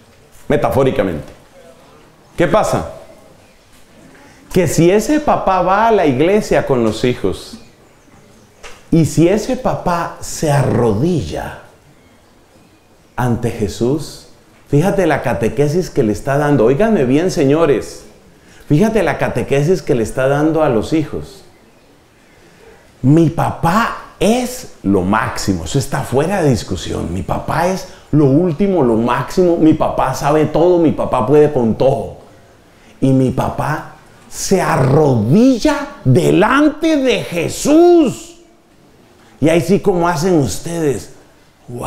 S1: metafóricamente. ¿Qué pasa? Que si ese papá va a la iglesia con los hijos y si ese papá se arrodilla ante Jesús, fíjate la catequesis que le está dando. Óiganme bien, señores. Fíjate la catequesis que le está dando a los hijos. Mi papá es lo máximo, eso está fuera de discusión. Mi papá es lo último, lo máximo. Mi papá sabe todo, mi papá puede con todo. Y mi papá se arrodilla delante de Jesús. Y ahí sí como hacen ustedes. ¡Wow!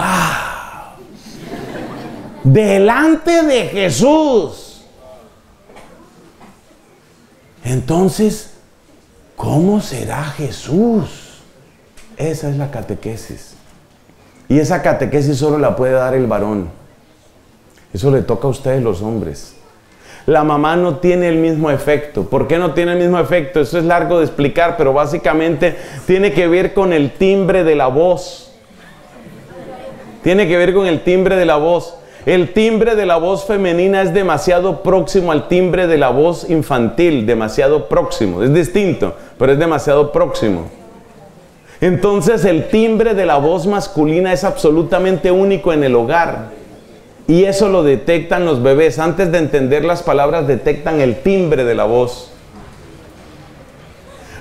S1: Delante de Jesús. Entonces, ¿cómo será Jesús? Esa es la catequesis. Y esa catequesis solo la puede dar el varón. Eso le toca a ustedes los hombres. La mamá no tiene el mismo efecto. ¿Por qué no tiene el mismo efecto? Eso es largo de explicar, pero básicamente tiene que ver con el timbre de la voz. Tiene que ver con el timbre de la voz. El timbre de la voz femenina es demasiado próximo al timbre de la voz infantil, demasiado próximo. Es distinto, pero es demasiado próximo. Entonces el timbre de la voz masculina es absolutamente único en el hogar. Y eso lo detectan los bebés. Antes de entender las palabras, detectan el timbre de la voz.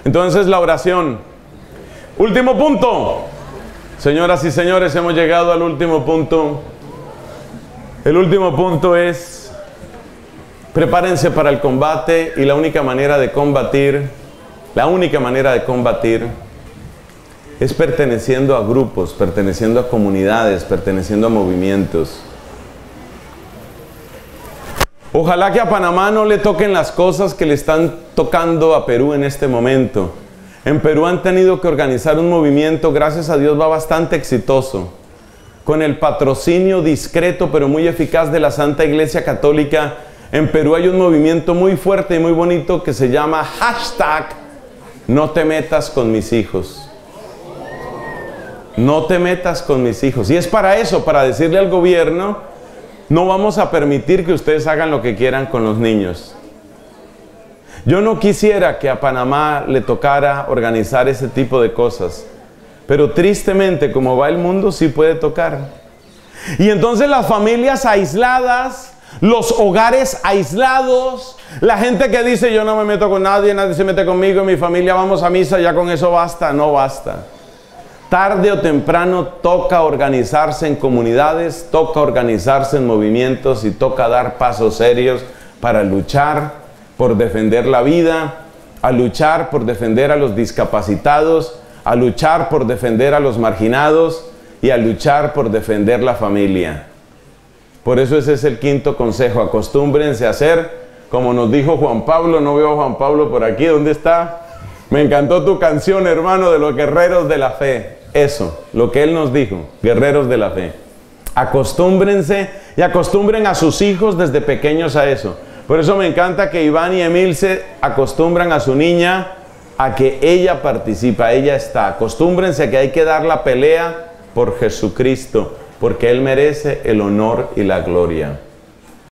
S1: Entonces la oración. Último punto. Señoras y señores, hemos llegado al último punto. El último punto es, prepárense para el combate y la única manera de combatir, la única manera de combatir es perteneciendo a grupos, perteneciendo a comunidades, perteneciendo a movimientos. Ojalá que a Panamá no le toquen las cosas que le están tocando a Perú en este momento. En Perú han tenido que organizar un movimiento, gracias a Dios va bastante exitoso, con el patrocinio discreto pero muy eficaz de la Santa Iglesia Católica. En Perú hay un movimiento muy fuerte y muy bonito que se llama hashtag no te metas con mis hijos. No te metas con mis hijos. Y es para eso, para decirle al gobierno, no vamos a permitir que ustedes hagan lo que quieran con los niños. Yo no quisiera que a Panamá le tocara organizar ese tipo de cosas, pero tristemente como va el mundo sí puede tocar. Y entonces las familias aisladas, los hogares aislados, la gente que dice yo no me meto con nadie, nadie se mete conmigo, mi familia vamos a misa, ya con eso basta, no basta. Tarde o temprano toca organizarse en comunidades, toca organizarse en movimientos y toca dar pasos serios para luchar por defender la vida, a luchar por defender a los discapacitados, a luchar por defender a los marginados y a luchar por defender la familia. Por eso ese es el quinto consejo. Acostúmbrense a hacer, como nos dijo Juan Pablo, no veo a Juan Pablo por aquí, ¿dónde está? Me encantó tu canción, hermano, de los guerreros de la fe eso, lo que Él nos dijo, guerreros de la fe. Acostúmbrense y acostumbren a sus hijos desde pequeños a eso. Por eso me encanta que Iván y Emil se acostumbran a su niña a que ella participa, ella está. Acostúmbrense a que hay que dar la pelea por Jesucristo, porque Él merece el honor y la gloria.